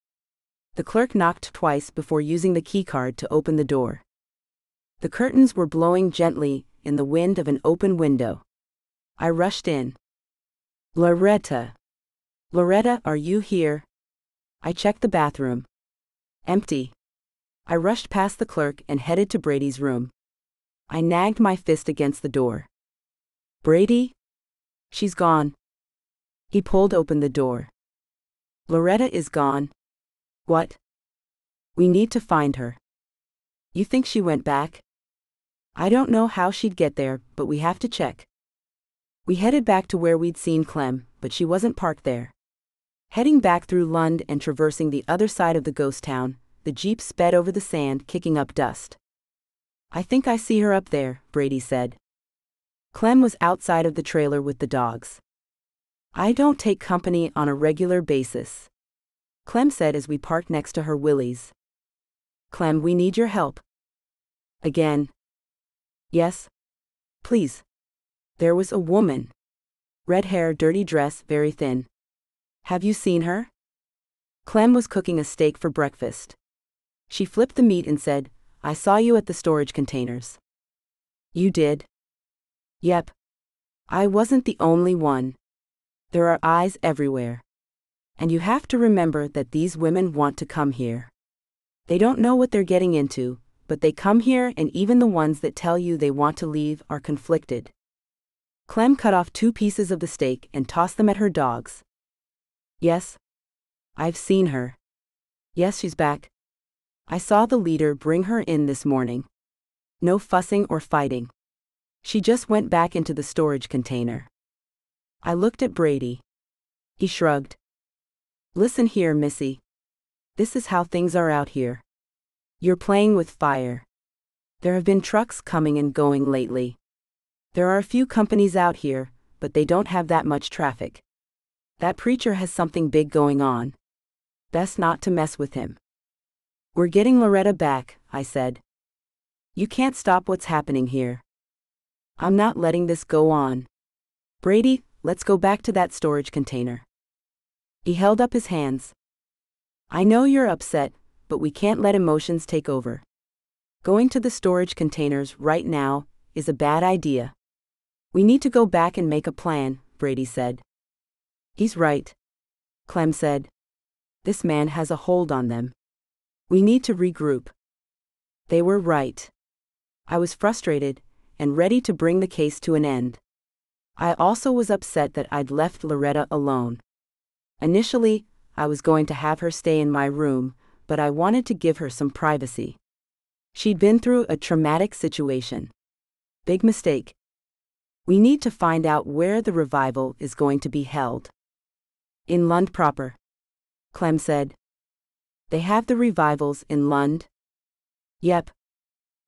The clerk knocked twice before using the keycard to open the door. The curtains were blowing gently in the wind of an open window. I rushed in. Loretta. Loretta, are you here? I checked the bathroom. Empty. I rushed past the clerk and headed to Brady's room. I nagged my fist against the door. Brady? She's gone. He pulled open the door. Loretta is gone. What? We need to find her. You think she went back? I don't know how she'd get there, but we have to check. We headed back to where we'd seen Clem, but she wasn't parked there. Heading back through Lund and traversing the other side of the ghost town, the jeep sped over the sand, kicking up dust. I think I see her up there, Brady said. Clem was outside of the trailer with the dogs. I don't take company on a regular basis. Clem said as we parked next to her Willys. Clem, we need your help. Again, Yes? Please. There was a woman. Red hair, dirty dress, very thin. Have you seen her? Clem was cooking a steak for breakfast. She flipped the meat and said, I saw you at the storage containers. You did? Yep. I wasn't the only one. There are eyes everywhere. And you have to remember that these women want to come here. They don't know what they're getting into, but they come here and even the ones that tell you they want to leave are conflicted. Clem cut off two pieces of the steak and tossed them at her dogs. Yes. I've seen her. Yes, she's back. I saw the leader bring her in this morning. No fussing or fighting. She just went back into the storage container. I looked at Brady. He shrugged. Listen here, Missy. This is how things are out here. You're playing with fire. There have been trucks coming and going lately. There are a few companies out here, but they don't have that much traffic. That preacher has something big going on. Best not to mess with him. We're getting Loretta back, I said. You can't stop what's happening here. I'm not letting this go on. Brady, let's go back to that storage container. He held up his hands. I know you're upset, but we can't let emotions take over. Going to the storage containers right now is a bad idea. We need to go back and make a plan, Brady said. He's right. Clem said. This man has a hold on them. We need to regroup. They were right. I was frustrated and ready to bring the case to an end. I also was upset that I'd left Loretta alone. Initially, I was going to have her stay in my room, but I wanted to give her some privacy. She'd been through a traumatic situation. Big mistake. We need to find out where the revival is going to be held. In Lund proper. Clem said. They have the revivals in Lund? Yep.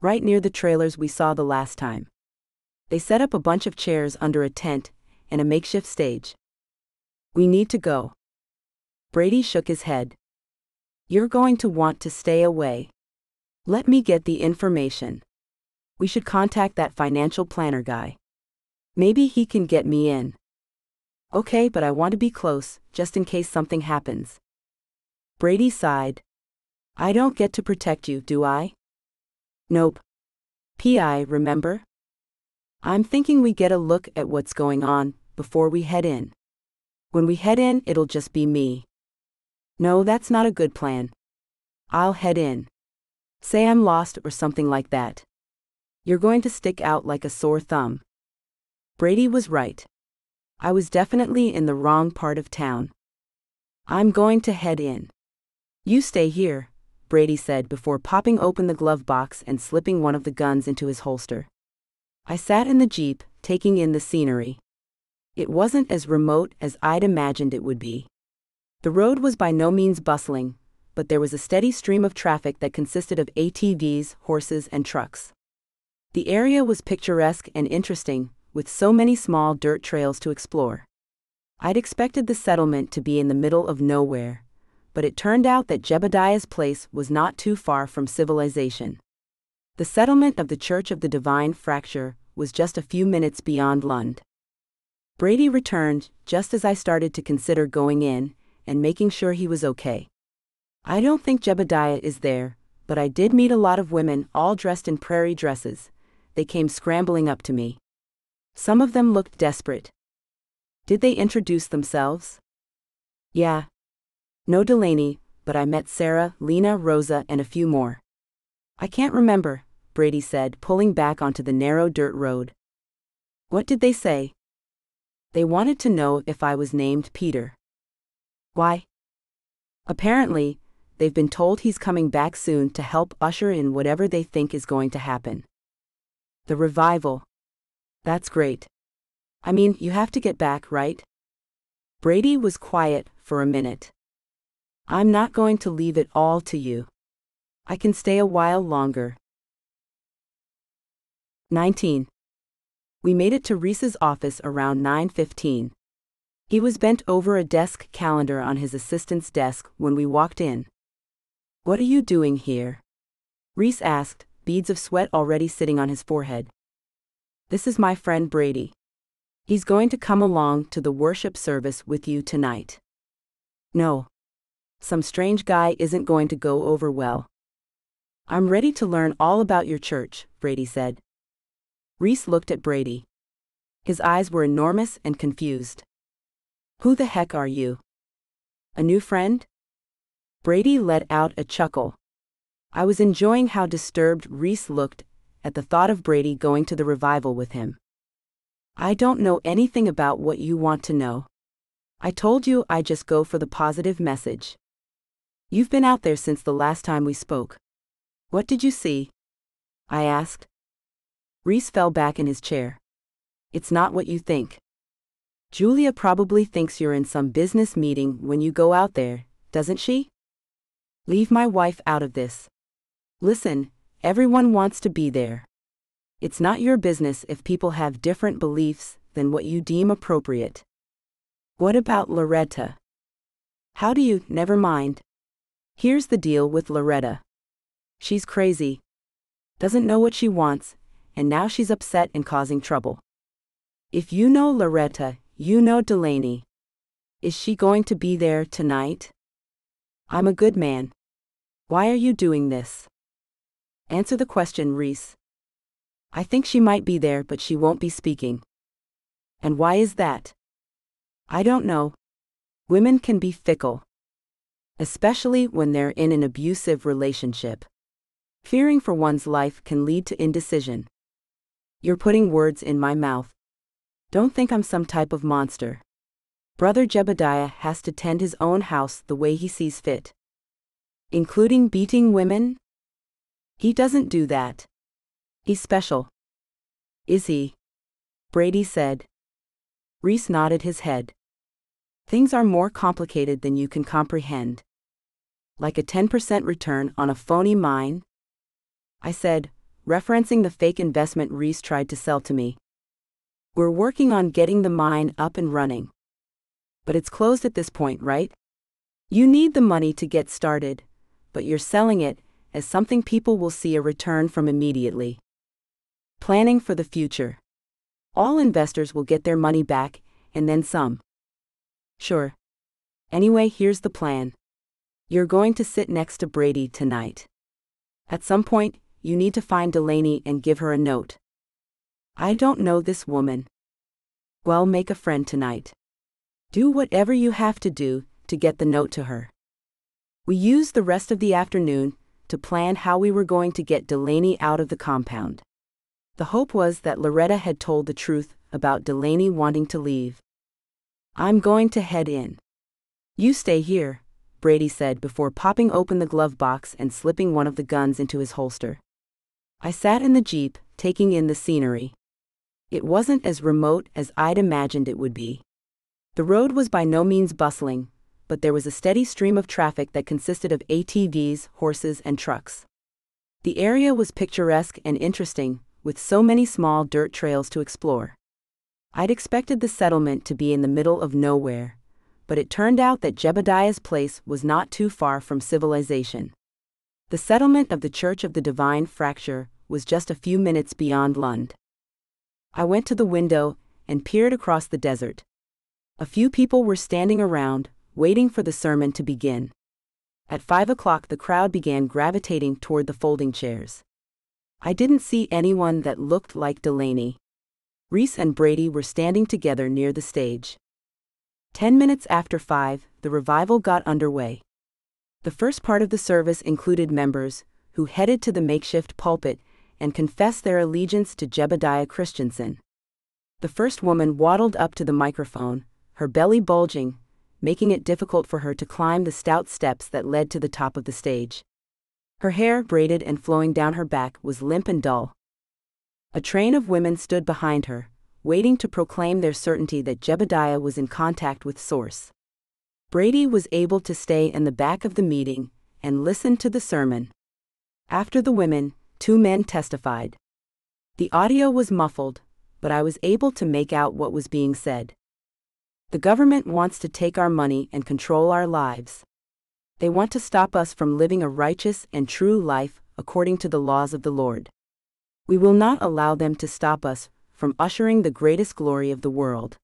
Right near the trailers we saw the last time. They set up a bunch of chairs under a tent and a makeshift stage. We need to go. Brady shook his head. You're going to want to stay away. Let me get the information. We should contact that financial planner guy. Maybe he can get me in. Okay, but I want to be close, just in case something happens. Brady sighed. I don't get to protect you, do I? Nope. PI, remember? I'm thinking we get a look at what's going on before we head in. When we head in, it'll just be me. No, that's not a good plan. I'll head in. Say I'm lost or something like that. You're going to stick out like a sore thumb. Brady was right. I was definitely in the wrong part of town. I'm going to head in. You stay here, Brady said before popping open the glove box and slipping one of the guns into his holster. I sat in the Jeep, taking in the scenery. It wasn't as remote as I'd imagined it would be. The road was by no means bustling, but there was a steady stream of traffic that consisted of ATVs, horses, and trucks. The area was picturesque and interesting, with so many small dirt trails to explore. I'd expected the settlement to be in the middle of nowhere, but it turned out that Jebediah's place was not too far from civilization. The settlement of the Church of the Divine Fracture was just a few minutes beyond Lund. Brady returned just as I started to consider going in and making sure he was okay. I don't think Jebediah is there, but I did meet a lot of women all dressed in prairie dresses. They came scrambling up to me. Some of them looked desperate. Did they introduce themselves? Yeah. No Delaney, but I met Sarah, Lena, Rosa, and a few more. I can't remember, Brady said, pulling back onto the narrow dirt road. What did they say? They wanted to know if I was named Peter. Why? Apparently, they've been told he's coming back soon to help usher in whatever they think is going to happen. The revival. That's great. I mean, you have to get back, right? Brady was quiet for a minute. I'm not going to leave it all to you. I can stay a while longer. 19. We made it to Reese's office around 9:15. He was bent over a desk calendar on his assistant's desk when we walked in. What are you doing here? Reese asked, beads of sweat already sitting on his forehead. This is my friend Brady. He's going to come along to the worship service with you tonight. No. Some strange guy isn't going to go over well. I'm ready to learn all about your church, Brady said. Reese looked at Brady. His eyes were enormous and confused. Who the heck are you? A new friend? Brady let out a chuckle. I was enjoying how disturbed Reese looked at the thought of Brady going to the revival with him. I don't know anything about what you want to know. I told you I just go for the positive message. You've been out there since the last time we spoke. What did you see? I asked. Reese fell back in his chair. It's not what you think. Julia probably thinks you're in some business meeting when you go out there, doesn't she? Leave my wife out of this. Listen, everyone wants to be there. It's not your business if people have different beliefs than what you deem appropriate. What about Loretta? How do you, never mind. Here's the deal with Loretta. She's crazy. Doesn't know what she wants, and now she's upset and causing trouble. If you know Loretta, you know Delaney. Is she going to be there tonight? I'm a good man. Why are you doing this? Answer the question, Reese. I think she might be there, but she won't be speaking. And why is that? I don't know. Women can be fickle. Especially when they're in an abusive relationship. Fearing for one's life can lead to indecision. You're putting words in my mouth. Don't think I'm some type of monster. Brother Jebediah has to tend his own house the way he sees fit. Including beating women? He doesn't do that. He's special. Is he? Brady said. Reese nodded his head. Things are more complicated than you can comprehend. Like a 10% return on a phony mine? I said, referencing the fake investment Reese tried to sell to me. We're working on getting the mine up and running. But it's closed at this point, right? You need the money to get started, but you're selling it as something people will see a return from immediately. Planning for the future. All investors will get their money back, and then some. Sure. Anyway, here's the plan. You're going to sit next to Brady tonight. At some point, you need to find Delaney and give her a note. I don't know this woman. Well, make a friend tonight. Do whatever you have to do to get the note to her. We used the rest of the afternoon to plan how we were going to get Delaney out of the compound. The hope was that Loretta had told the truth about Delaney wanting to leave. I'm going to head in. You stay here, Brady said before popping open the glove box and slipping one of the guns into his holster. I sat in the Jeep, taking in the scenery. It wasn't as remote as I'd imagined it would be. The road was by no means bustling, but there was a steady stream of traffic that consisted of ATVs, horses, and trucks. The area was picturesque and interesting, with so many small dirt trails to explore. I'd expected the settlement to be in the middle of nowhere, but it turned out that Jebediah's place was not too far from civilization. The settlement of the Church of the Divine Fracture was just a few minutes beyond Lund. I went to the window and peered across the desert. A few people were standing around, waiting for the sermon to begin. At five o'clock, the crowd began gravitating toward the folding chairs. I didn't see anyone that looked like Delaney. Reese and Brady were standing together near the stage. Ten minutes after five, the revival got underway. The first part of the service included members who headed to the makeshift pulpit and confessed their allegiance to Jebediah Christensen. The first woman waddled up to the microphone, her belly bulging, making it difficult for her to climb the stout steps that led to the top of the stage. Her hair, braided and flowing down her back, was limp and dull. A train of women stood behind her, waiting to proclaim their certainty that Jebediah was in contact with Source. Brady was able to stay in the back of the meeting and listen to the sermon. After the women, two men testified. The audio was muffled, but I was able to make out what was being said. The government wants to take our money and control our lives. They want to stop us from living a righteous and true life according to the laws of the Lord. We will not allow them to stop us from ushering the greatest glory of the world.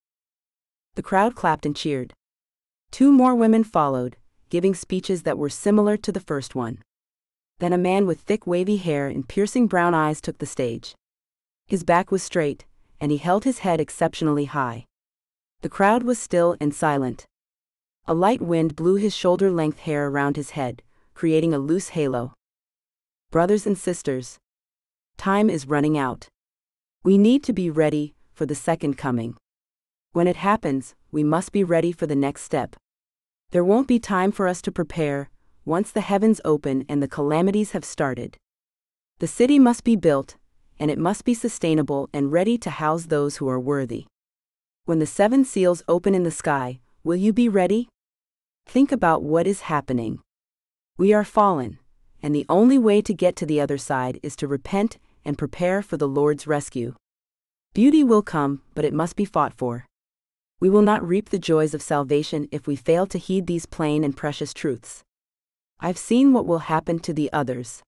The crowd clapped and cheered. Two more women followed, giving speeches that were similar to the first one. Then a man with thick wavy hair and piercing brown eyes took the stage. His back was straight, and he held his head exceptionally high. The crowd was still and silent. A light wind blew his shoulder length hair around his head, creating a loose halo. Brothers and sisters, time is running out. We need to be ready for the second coming. When it happens, we must be ready for the next step. There won't be time for us to prepare once the heavens open and the calamities have started. The city must be built, and it must be sustainable and ready to house those who are worthy. When the seven seals open in the sky, will you be ready? Think about what is happening. We are fallen, and the only way to get to the other side is to repent and prepare for the Lord's rescue. Beauty will come, but it must be fought for. We will not reap the joys of salvation if we fail to heed these plain and precious truths. I've seen what will happen to the others.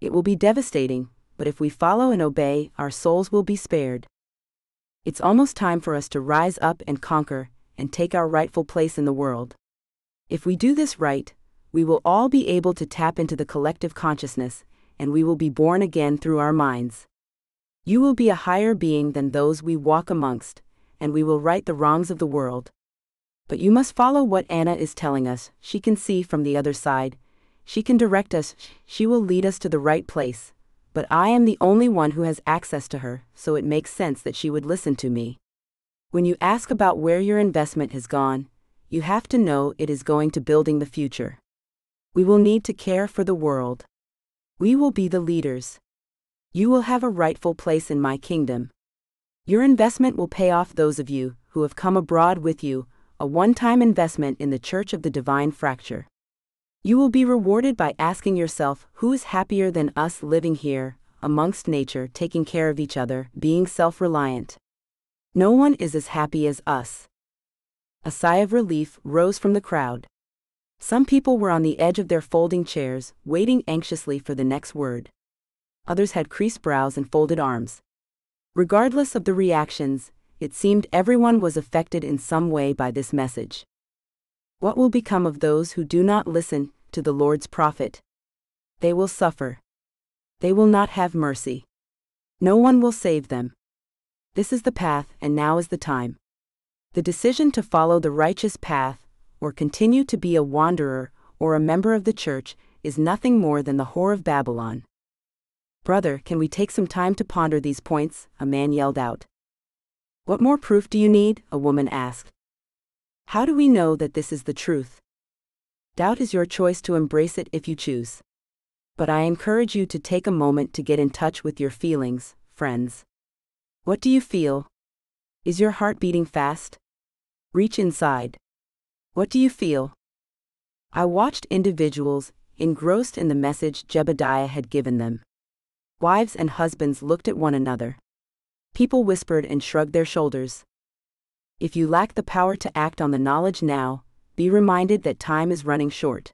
It will be devastating, but if we follow and obey, our souls will be spared. It's almost time for us to rise up and conquer, and take our rightful place in the world. If we do this right, we will all be able to tap into the collective consciousness, and we will be born again through our minds. You will be a higher being than those we walk amongst, and we will right the wrongs of the world. But you must follow what Anna is telling us, she can see from the other side. She can direct us, she will lead us to the right place. But I am the only one who has access to her, so it makes sense that she would listen to me. When you ask about where your investment has gone, you have to know it is going to building the future. We will need to care for the world. We will be the leaders. You will have a rightful place in my kingdom. Your investment will pay off those of you who have come abroad with you, a one time investment in the Church of the Divine Fracture. You will be rewarded by asking yourself who is happier than us living here, amongst nature, taking care of each other, being self reliant. No one is as happy as us. A sigh of relief rose from the crowd. Some people were on the edge of their folding chairs, waiting anxiously for the next word. Others had creased brows and folded arms. Regardless of the reactions, it seemed everyone was affected in some way by this message. What will become of those who do not listen to the Lord's prophet? They will suffer. They will not have mercy. No one will save them. This is the path, and now is the time. The decision to follow the righteous path, or continue to be a wanderer, or a member of the church, is nothing more than the whore of Babylon. Brother, can we take some time to ponder these points? A man yelled out. What more proof do you need? A woman asked. How do we know that this is the truth? Doubt is your choice to embrace it if you choose. But I encourage you to take a moment to get in touch with your feelings, friends. What do you feel? Is your heart beating fast? Reach inside. What do you feel? I watched individuals, engrossed in the message Jebediah had given them. Wives and husbands looked at one another. People whispered and shrugged their shoulders. If you lack the power to act on the knowledge now, be reminded that time is running short.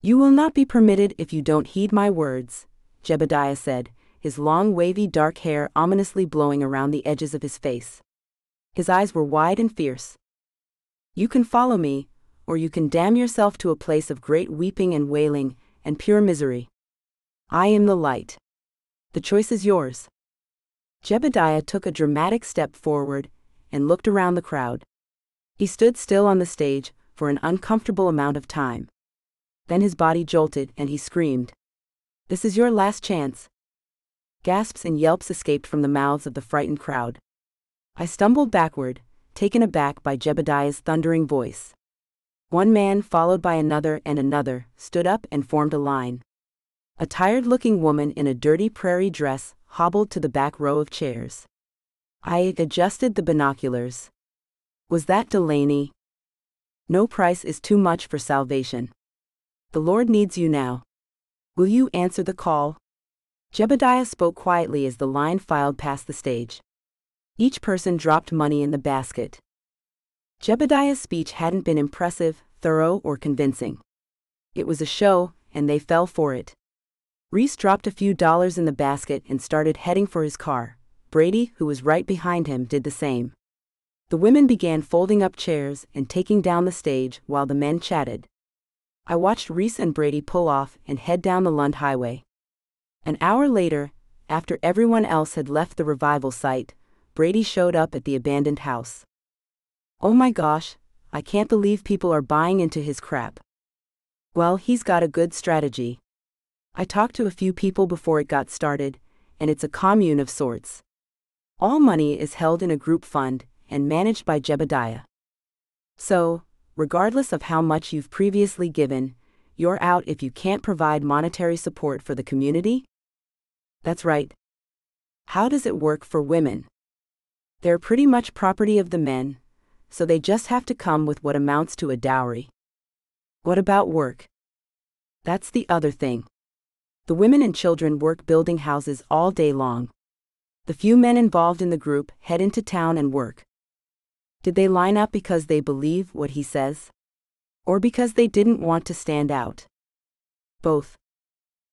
You will not be permitted if you don't heed my words, Jebediah said, his long wavy dark hair ominously blowing around the edges of his face. His eyes were wide and fierce. You can follow me, or you can damn yourself to a place of great weeping and wailing, and pure misery. I am the light. The choice is yours. Jebediah took a dramatic step forward and looked around the crowd. He stood still on the stage for an uncomfortable amount of time. Then his body jolted and he screamed. This is your last chance. Gasps and yelps escaped from the mouths of the frightened crowd. I stumbled backward, taken aback by Jebediah's thundering voice. One man, followed by another and another, stood up and formed a line. A tired looking woman in a dirty prairie dress hobbled to the back row of chairs. I adjusted the binoculars. Was that Delaney? No price is too much for salvation. The Lord needs you now. Will you answer the call? Jebediah spoke quietly as the line filed past the stage. Each person dropped money in the basket. Jebediah's speech hadn't been impressive, thorough, or convincing. It was a show, and they fell for it. Reese dropped a few dollars in the basket and started heading for his car. Brady, who was right behind him, did the same. The women began folding up chairs and taking down the stage while the men chatted. I watched Reese and Brady pull off and head down the Lund Highway. An hour later, after everyone else had left the revival site, Brady showed up at the abandoned house. Oh my gosh, I can't believe people are buying into his crap. Well, he's got a good strategy. I talked to a few people before it got started, and it's a commune of sorts. All money is held in a group fund and managed by Jebediah. So, regardless of how much you've previously given, you're out if you can't provide monetary support for the community? That's right. How does it work for women? They're pretty much property of the men, so they just have to come with what amounts to a dowry. What about work? That's the other thing. The women and children work building houses all day long. The few men involved in the group head into town and work. Did they line up because they believe what he says? Or because they didn't want to stand out? Both.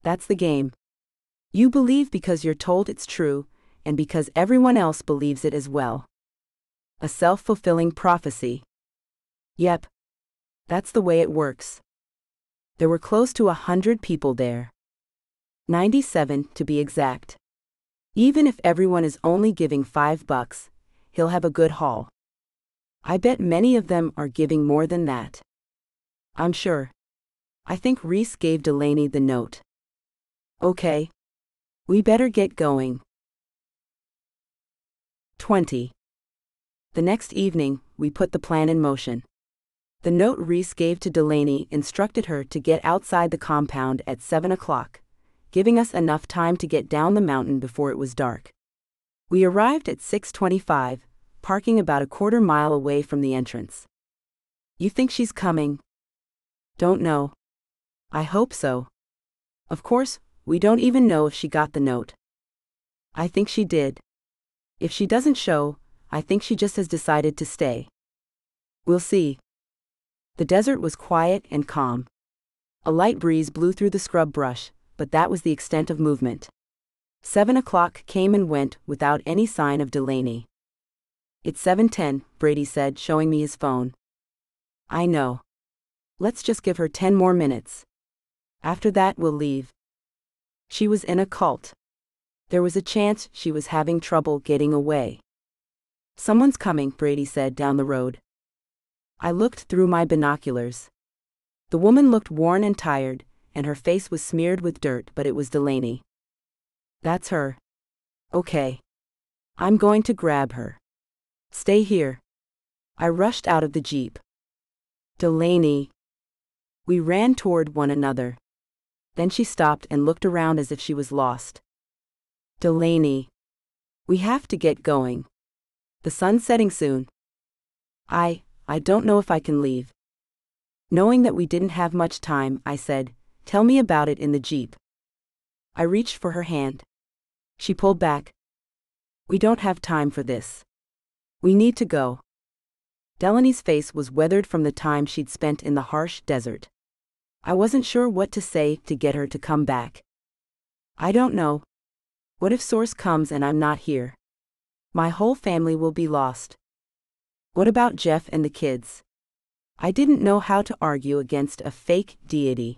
That's the game. You believe because you're told it's true, and because everyone else believes it as well. A self fulfilling prophecy. Yep. That's the way it works. There were close to a hundred people there. 97 to be exact. Even if everyone is only giving five bucks, he'll have a good haul. I bet many of them are giving more than that. I'm sure. I think Reese gave Delaney the note. Okay. We better get going. 20. The next evening, we put the plan in motion. The note Reese gave to Delaney instructed her to get outside the compound at 7 o'clock, giving us enough time to get down the mountain before it was dark. We arrived at 625, parking about a quarter mile away from the entrance. You think she's coming? Don't know. I hope so. Of course, we don't even know if she got the note. I think she did. If she doesn't show, I think she just has decided to stay. We'll see. The desert was quiet and calm. A light breeze blew through the scrub brush, but that was the extent of movement. Seven o'clock came and went without any sign of Delaney. It's 7:10, Brady said, showing me his phone. I know. Let's just give her 10 more minutes. After that, we'll leave. She was in a cult. There was a chance she was having trouble getting away. Someone's coming, Brady said down the road. I looked through my binoculars. The woman looked worn and tired, and her face was smeared with dirt, but it was Delaney. That's her. Okay. I'm going to grab her. Stay here. I rushed out of the jeep. Delaney. We ran toward one another. Then she stopped and looked around as if she was lost. Delaney. We have to get going. The sun's setting soon. I, I don't know if I can leave. Knowing that we didn't have much time, I said, Tell me about it in the Jeep. I reached for her hand. She pulled back. We don't have time for this. We need to go. Delaney's face was weathered from the time she'd spent in the harsh desert. I wasn't sure what to say to get her to come back. I don't know. What if Source comes and I'm not here? My whole family will be lost. What about Jeff and the kids? I didn't know how to argue against a fake deity.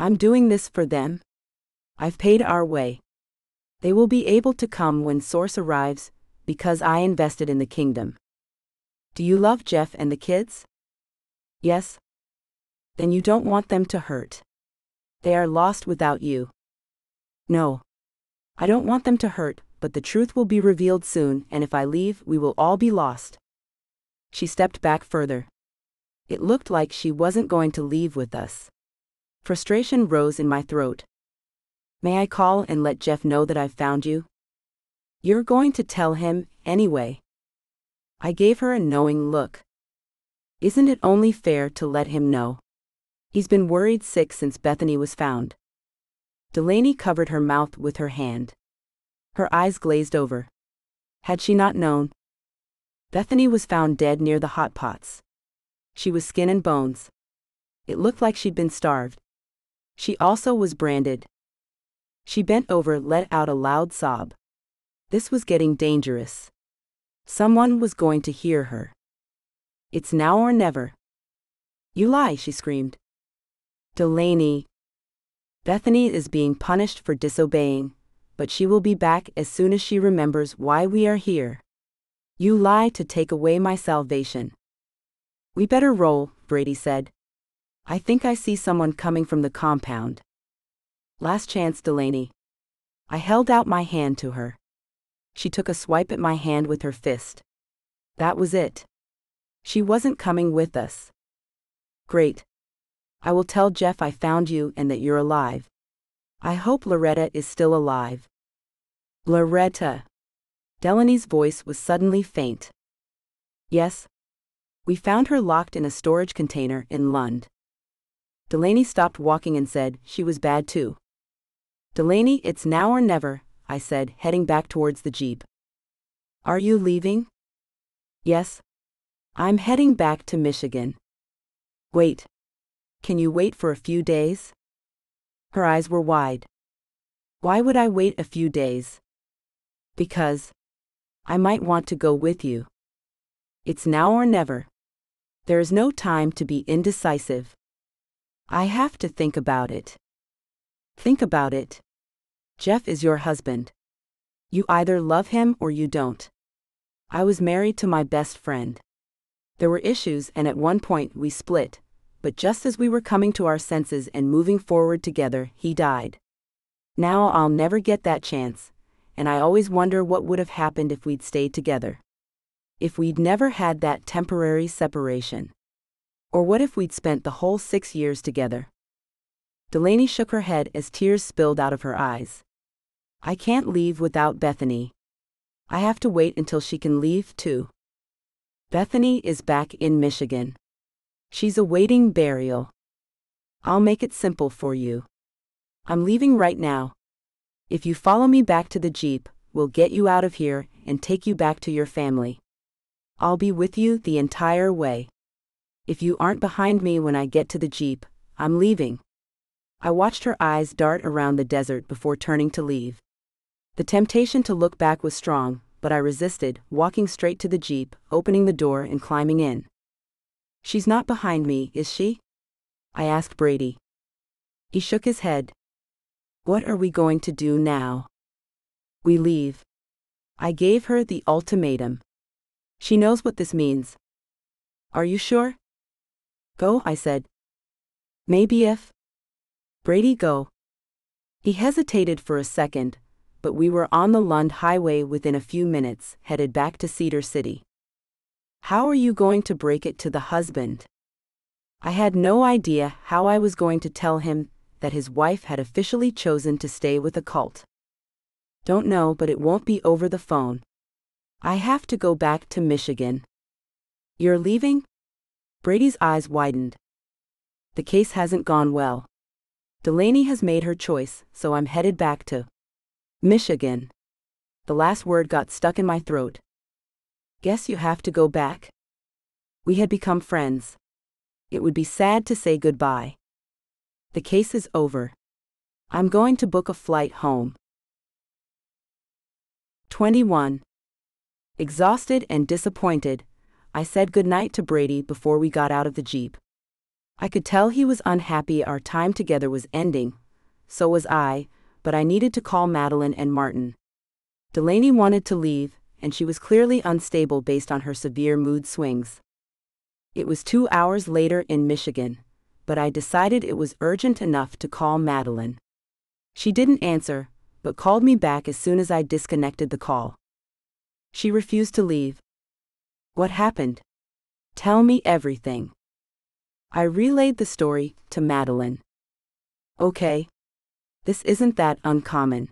I'm doing this for them. I've paid our way. They will be able to come when Source arrives, because I invested in the kingdom. Do you love Jeff and the kids? Yes, then you don't want them to hurt. They are lost without you. No. I don't want them to hurt, but the truth will be revealed soon, and if I leave, we will all be lost. She stepped back further. It looked like she wasn't going to leave with us. Frustration rose in my throat. May I call and let Jeff know that I've found you? You're going to tell him, anyway. I gave her a knowing look. Isn't it only fair to let him know? He's been worried sick since Bethany was found. Delaney covered her mouth with her hand. Her eyes glazed over. Had she not known? Bethany was found dead near the hot pots. She was skin and bones. It looked like she'd been starved. She also was branded. She bent over, let out a loud sob. This was getting dangerous. Someone was going to hear her. It's now or never. You lie, she screamed. Delaney. Bethany is being punished for disobeying, but she will be back as soon as she remembers why we are here. You lie to take away my salvation. We better roll, Brady said. I think I see someone coming from the compound. Last chance, Delaney. I held out my hand to her. She took a swipe at my hand with her fist. That was it. She wasn't coming with us. Great. I will tell Jeff I found you and that you're alive. I hope Loretta is still alive. Loretta. Delaney's voice was suddenly faint. Yes. We found her locked in a storage container in Lund. Delaney stopped walking and said she was bad too. Delaney, it's now or never, I said, heading back towards the Jeep. Are you leaving? Yes. I'm heading back to Michigan. Wait. Can you wait for a few days? Her eyes were wide. Why would I wait a few days? Because I might want to go with you. It's now or never. There is no time to be indecisive. I have to think about it. Think about it. Jeff is your husband. You either love him or you don't. I was married to my best friend. There were issues, and at one point we split, but just as we were coming to our senses and moving forward together, he died. Now I'll never get that chance, and I always wonder what would have happened if we'd stayed together. If we'd never had that temporary separation. Or what if we'd spent the whole six years together? Delaney shook her head as tears spilled out of her eyes. I can't leave without Bethany. I have to wait until she can leave, too. Bethany is back in Michigan. She's awaiting burial. I'll make it simple for you. I'm leaving right now. If you follow me back to the Jeep, we'll get you out of here and take you back to your family. I'll be with you the entire way. If you aren't behind me when I get to the Jeep, I'm leaving. I watched her eyes dart around the desert before turning to leave. The temptation to look back was strong, but I resisted, walking straight to the Jeep, opening the door and climbing in. She's not behind me, is she? I asked Brady. He shook his head, what are we going to do now? We leave. I gave her the ultimatum. She knows what this means. Are you sure? Go, I said. Maybe if. Brady, go. He hesitated for a second, but we were on the Lund Highway within a few minutes, headed back to Cedar City. How are you going to break it to the husband? I had no idea how I was going to tell him that his wife had officially chosen to stay with a cult. Don't know, but it won't be over the phone. I have to go back to Michigan. You're leaving? Brady's eyes widened. The case hasn't gone well. Delaney has made her choice, so I'm headed back to Michigan. The last word got stuck in my throat. Guess you have to go back? We had become friends. It would be sad to say goodbye. The case is over. I'm going to book a flight home. 21. Exhausted and disappointed, I said goodnight to Brady before we got out of the Jeep. I could tell he was unhappy our time together was ending, so was I, but I needed to call Madeline and Martin. Delaney wanted to leave, and she was clearly unstable based on her severe mood swings. It was two hours later in Michigan but I decided it was urgent enough to call Madeline. She didn't answer, but called me back as soon as I disconnected the call. She refused to leave. What happened? Tell me everything. I relayed the story to Madeline. Okay. This isn't that uncommon.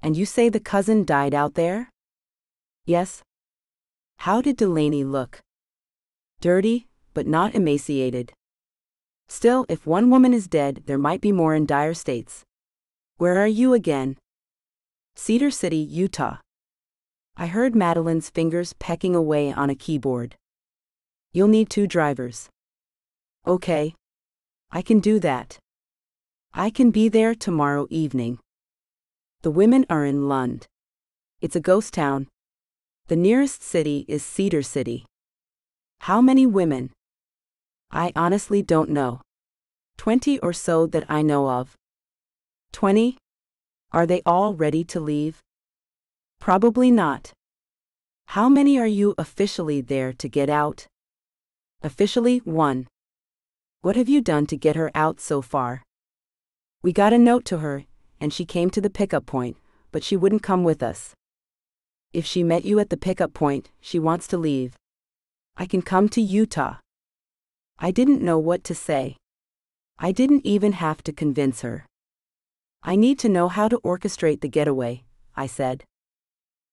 And you say the cousin died out there? Yes. How did Delaney look? Dirty, but not emaciated. Still, if one woman is dead, there might be more in dire states. Where are you again? Cedar City, Utah. I heard Madeline's fingers pecking away on a keyboard. You'll need two drivers. Okay. I can do that. I can be there tomorrow evening. The women are in Lund. It's a ghost town. The nearest city is Cedar City. How many women? I honestly don't know. Twenty or so that I know of. Twenty? Are they all ready to leave? Probably not. How many are you officially there to get out? Officially, one. What have you done to get her out so far? We got a note to her, and she came to the pickup point, but she wouldn't come with us. If she met you at the pickup point, she wants to leave. I can come to Utah. I didn't know what to say. I didn't even have to convince her. I need to know how to orchestrate the getaway, I said.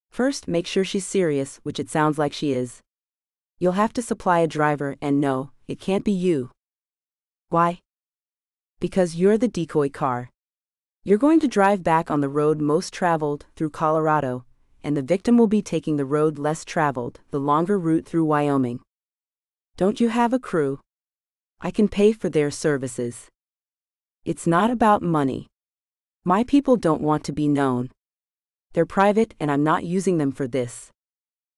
First, make sure she's serious, which it sounds like she is. You'll have to supply a driver, and no, it can't be you. Why? Because you're the decoy car. You're going to drive back on the road most traveled through Colorado, and the victim will be taking the road less traveled, the longer route through Wyoming. Don't you have a crew? I can pay for their services. It's not about money. My people don't want to be known. They're private and I'm not using them for this.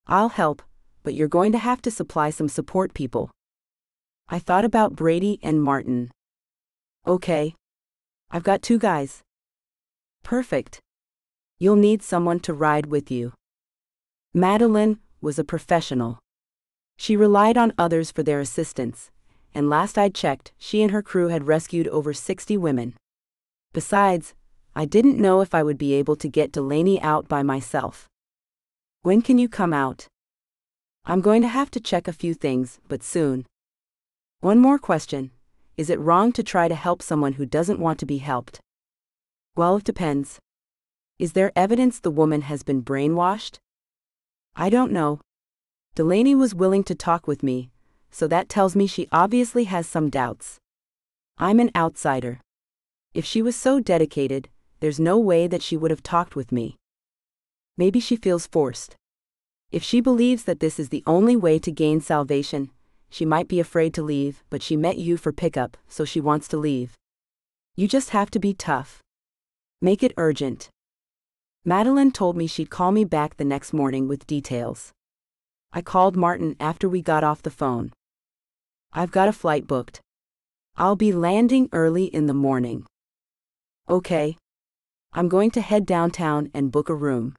I'll help, but you're going to have to supply some support people. I thought about Brady and Martin. Okay. I've got two guys. Perfect. You'll need someone to ride with you. Madeline was a professional. She relied on others for their assistance, and last I'd checked, she and her crew had rescued over 60 women. Besides, I didn't know if I would be able to get Delaney out by myself. When can you come out? I'm going to have to check a few things, but soon. One more question. Is it wrong to try to help someone who doesn't want to be helped? Well, it depends. Is there evidence the woman has been brainwashed? I don't know. Delaney was willing to talk with me, so that tells me she obviously has some doubts. I'm an outsider. If she was so dedicated, there's no way that she would have talked with me. Maybe she feels forced. If she believes that this is the only way to gain salvation, she might be afraid to leave, but she met you for pickup, so she wants to leave. You just have to be tough. Make it urgent. Madeline told me she'd call me back the next morning with details. I called Martin after we got off the phone. I've got a flight booked. I'll be landing early in the morning. Okay. I'm going to head downtown and book a room.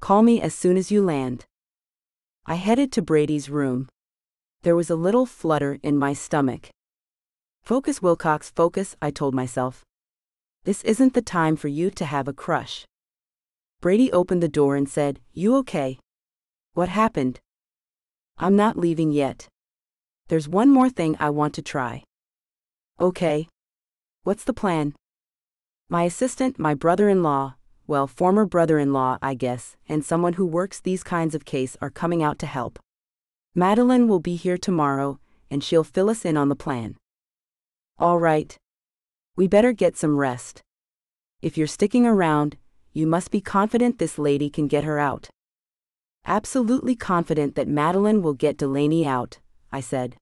Call me as soon as you land. I headed to Brady's room. There was a little flutter in my stomach. Focus, Wilcox, focus, I told myself. This isn't the time for you to have a crush. Brady opened the door and said, You okay? What happened? I'm not leaving yet. There's one more thing I want to try. Okay. What's the plan? My assistant, my brother in law, well, former brother in law, I guess, and someone who works these kinds of case are coming out to help. Madeline will be here tomorrow, and she'll fill us in on the plan. All right. We better get some rest. If you're sticking around, you must be confident this lady can get her out. Absolutely confident that Madeline will get Delaney out, I said.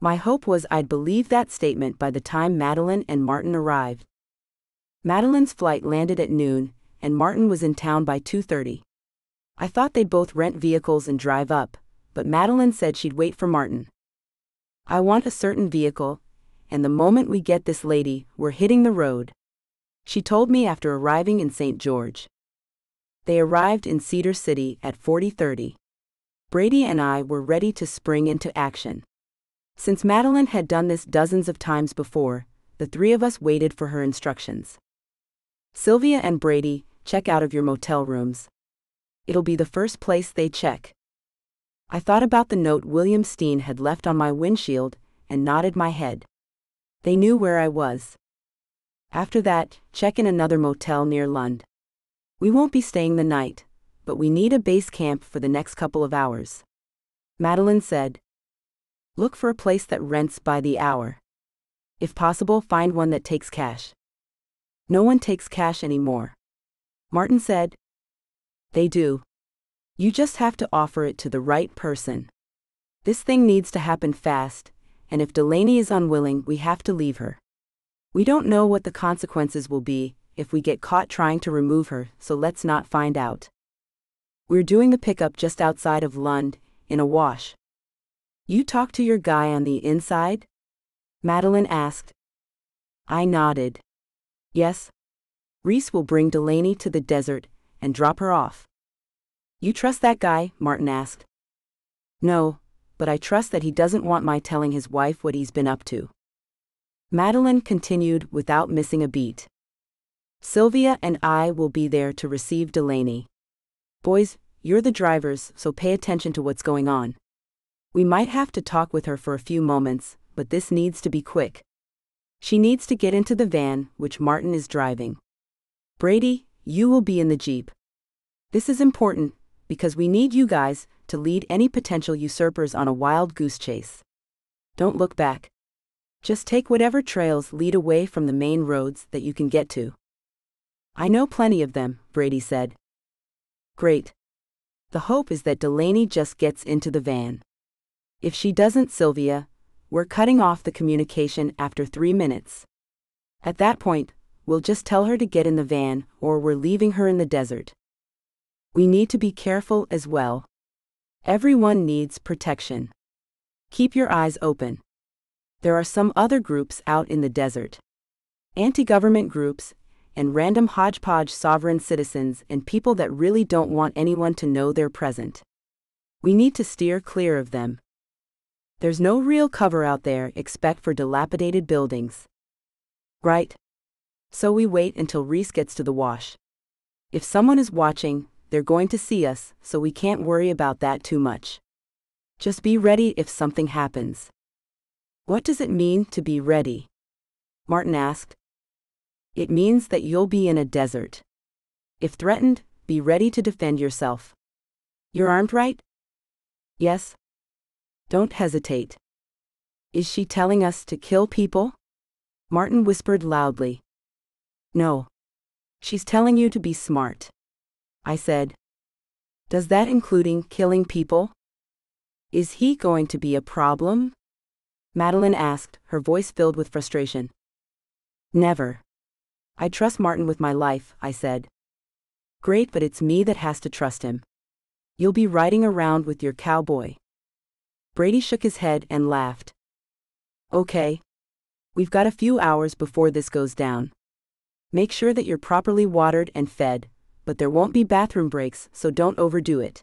My hope was I'd believe that statement by the time Madeline and Martin arrived. Madeline's flight landed at noon, and Martin was in town by 2.30. I thought they'd both rent vehicles and drive up, but Madeline said she'd wait for Martin. I want a certain vehicle, and the moment we get this lady, we're hitting the road. She told me after arriving in St. George. They arrived in Cedar City at 4030. Brady and I were ready to spring into action. Since Madeline had done this dozens of times before, the three of us waited for her instructions. Sylvia and Brady, check out of your motel rooms. It'll be the first place they check. I thought about the note William Steen had left on my windshield and nodded my head. They knew where I was. After that, check in another motel near Lund. We won't be staying the night, but we need a base camp for the next couple of hours. Madeline said. Look for a place that rents by the hour. If possible, find one that takes cash. No one takes cash anymore. Martin said. They do. You just have to offer it to the right person. This thing needs to happen fast, and if Delaney is unwilling, we have to leave her. We don't know what the consequences will be if we get caught trying to remove her, so let's not find out. We're doing the pickup just outside of Lund, in a wash. You talk to your guy on the inside? Madeline asked. I nodded. Yes, Reese will bring Delaney to the desert and drop her off. You trust that guy? Martin asked. No, but I trust that he doesn't want my telling his wife what he's been up to. Madeline continued without missing a beat. Sylvia and I will be there to receive Delaney. Boys, you're the drivers, so pay attention to what's going on. We might have to talk with her for a few moments, but this needs to be quick. She needs to get into the van, which Martin is driving. Brady, you will be in the Jeep. This is important because we need you guys to lead any potential usurpers on a wild goose chase. Don't look back. Just take whatever trails lead away from the main roads that you can get to. I know plenty of them, Brady said. Great. The hope is that Delaney just gets into the van. If she doesn't, Sylvia, we're cutting off the communication after three minutes. At that point, we'll just tell her to get in the van, or we're leaving her in the desert. We need to be careful as well. Everyone needs protection. Keep your eyes open. There are some other groups out in the desert. Anti government groups, and random hodgepodge sovereign citizens and people that really don't want anyone to know they're present. We need to steer clear of them. There's no real cover out there except for dilapidated buildings. Right? So we wait until Reese gets to the wash. If someone is watching, they're going to see us, so we can't worry about that too much. Just be ready if something happens. What does it mean to be ready? Martin asked. It means that you'll be in a desert. If threatened, be ready to defend yourself. You're armed, right? Yes. Don't hesitate. Is she telling us to kill people? Martin whispered loudly. No. She's telling you to be smart. I said. Does that including killing people? Is he going to be a problem? Madeline asked, her voice filled with frustration. Never. I trust Martin with my life, I said. Great, but it's me that has to trust him. You'll be riding around with your cowboy. Brady shook his head and laughed. Okay. We've got a few hours before this goes down. Make sure that you're properly watered and fed, but there won't be bathroom breaks, so don't overdo it.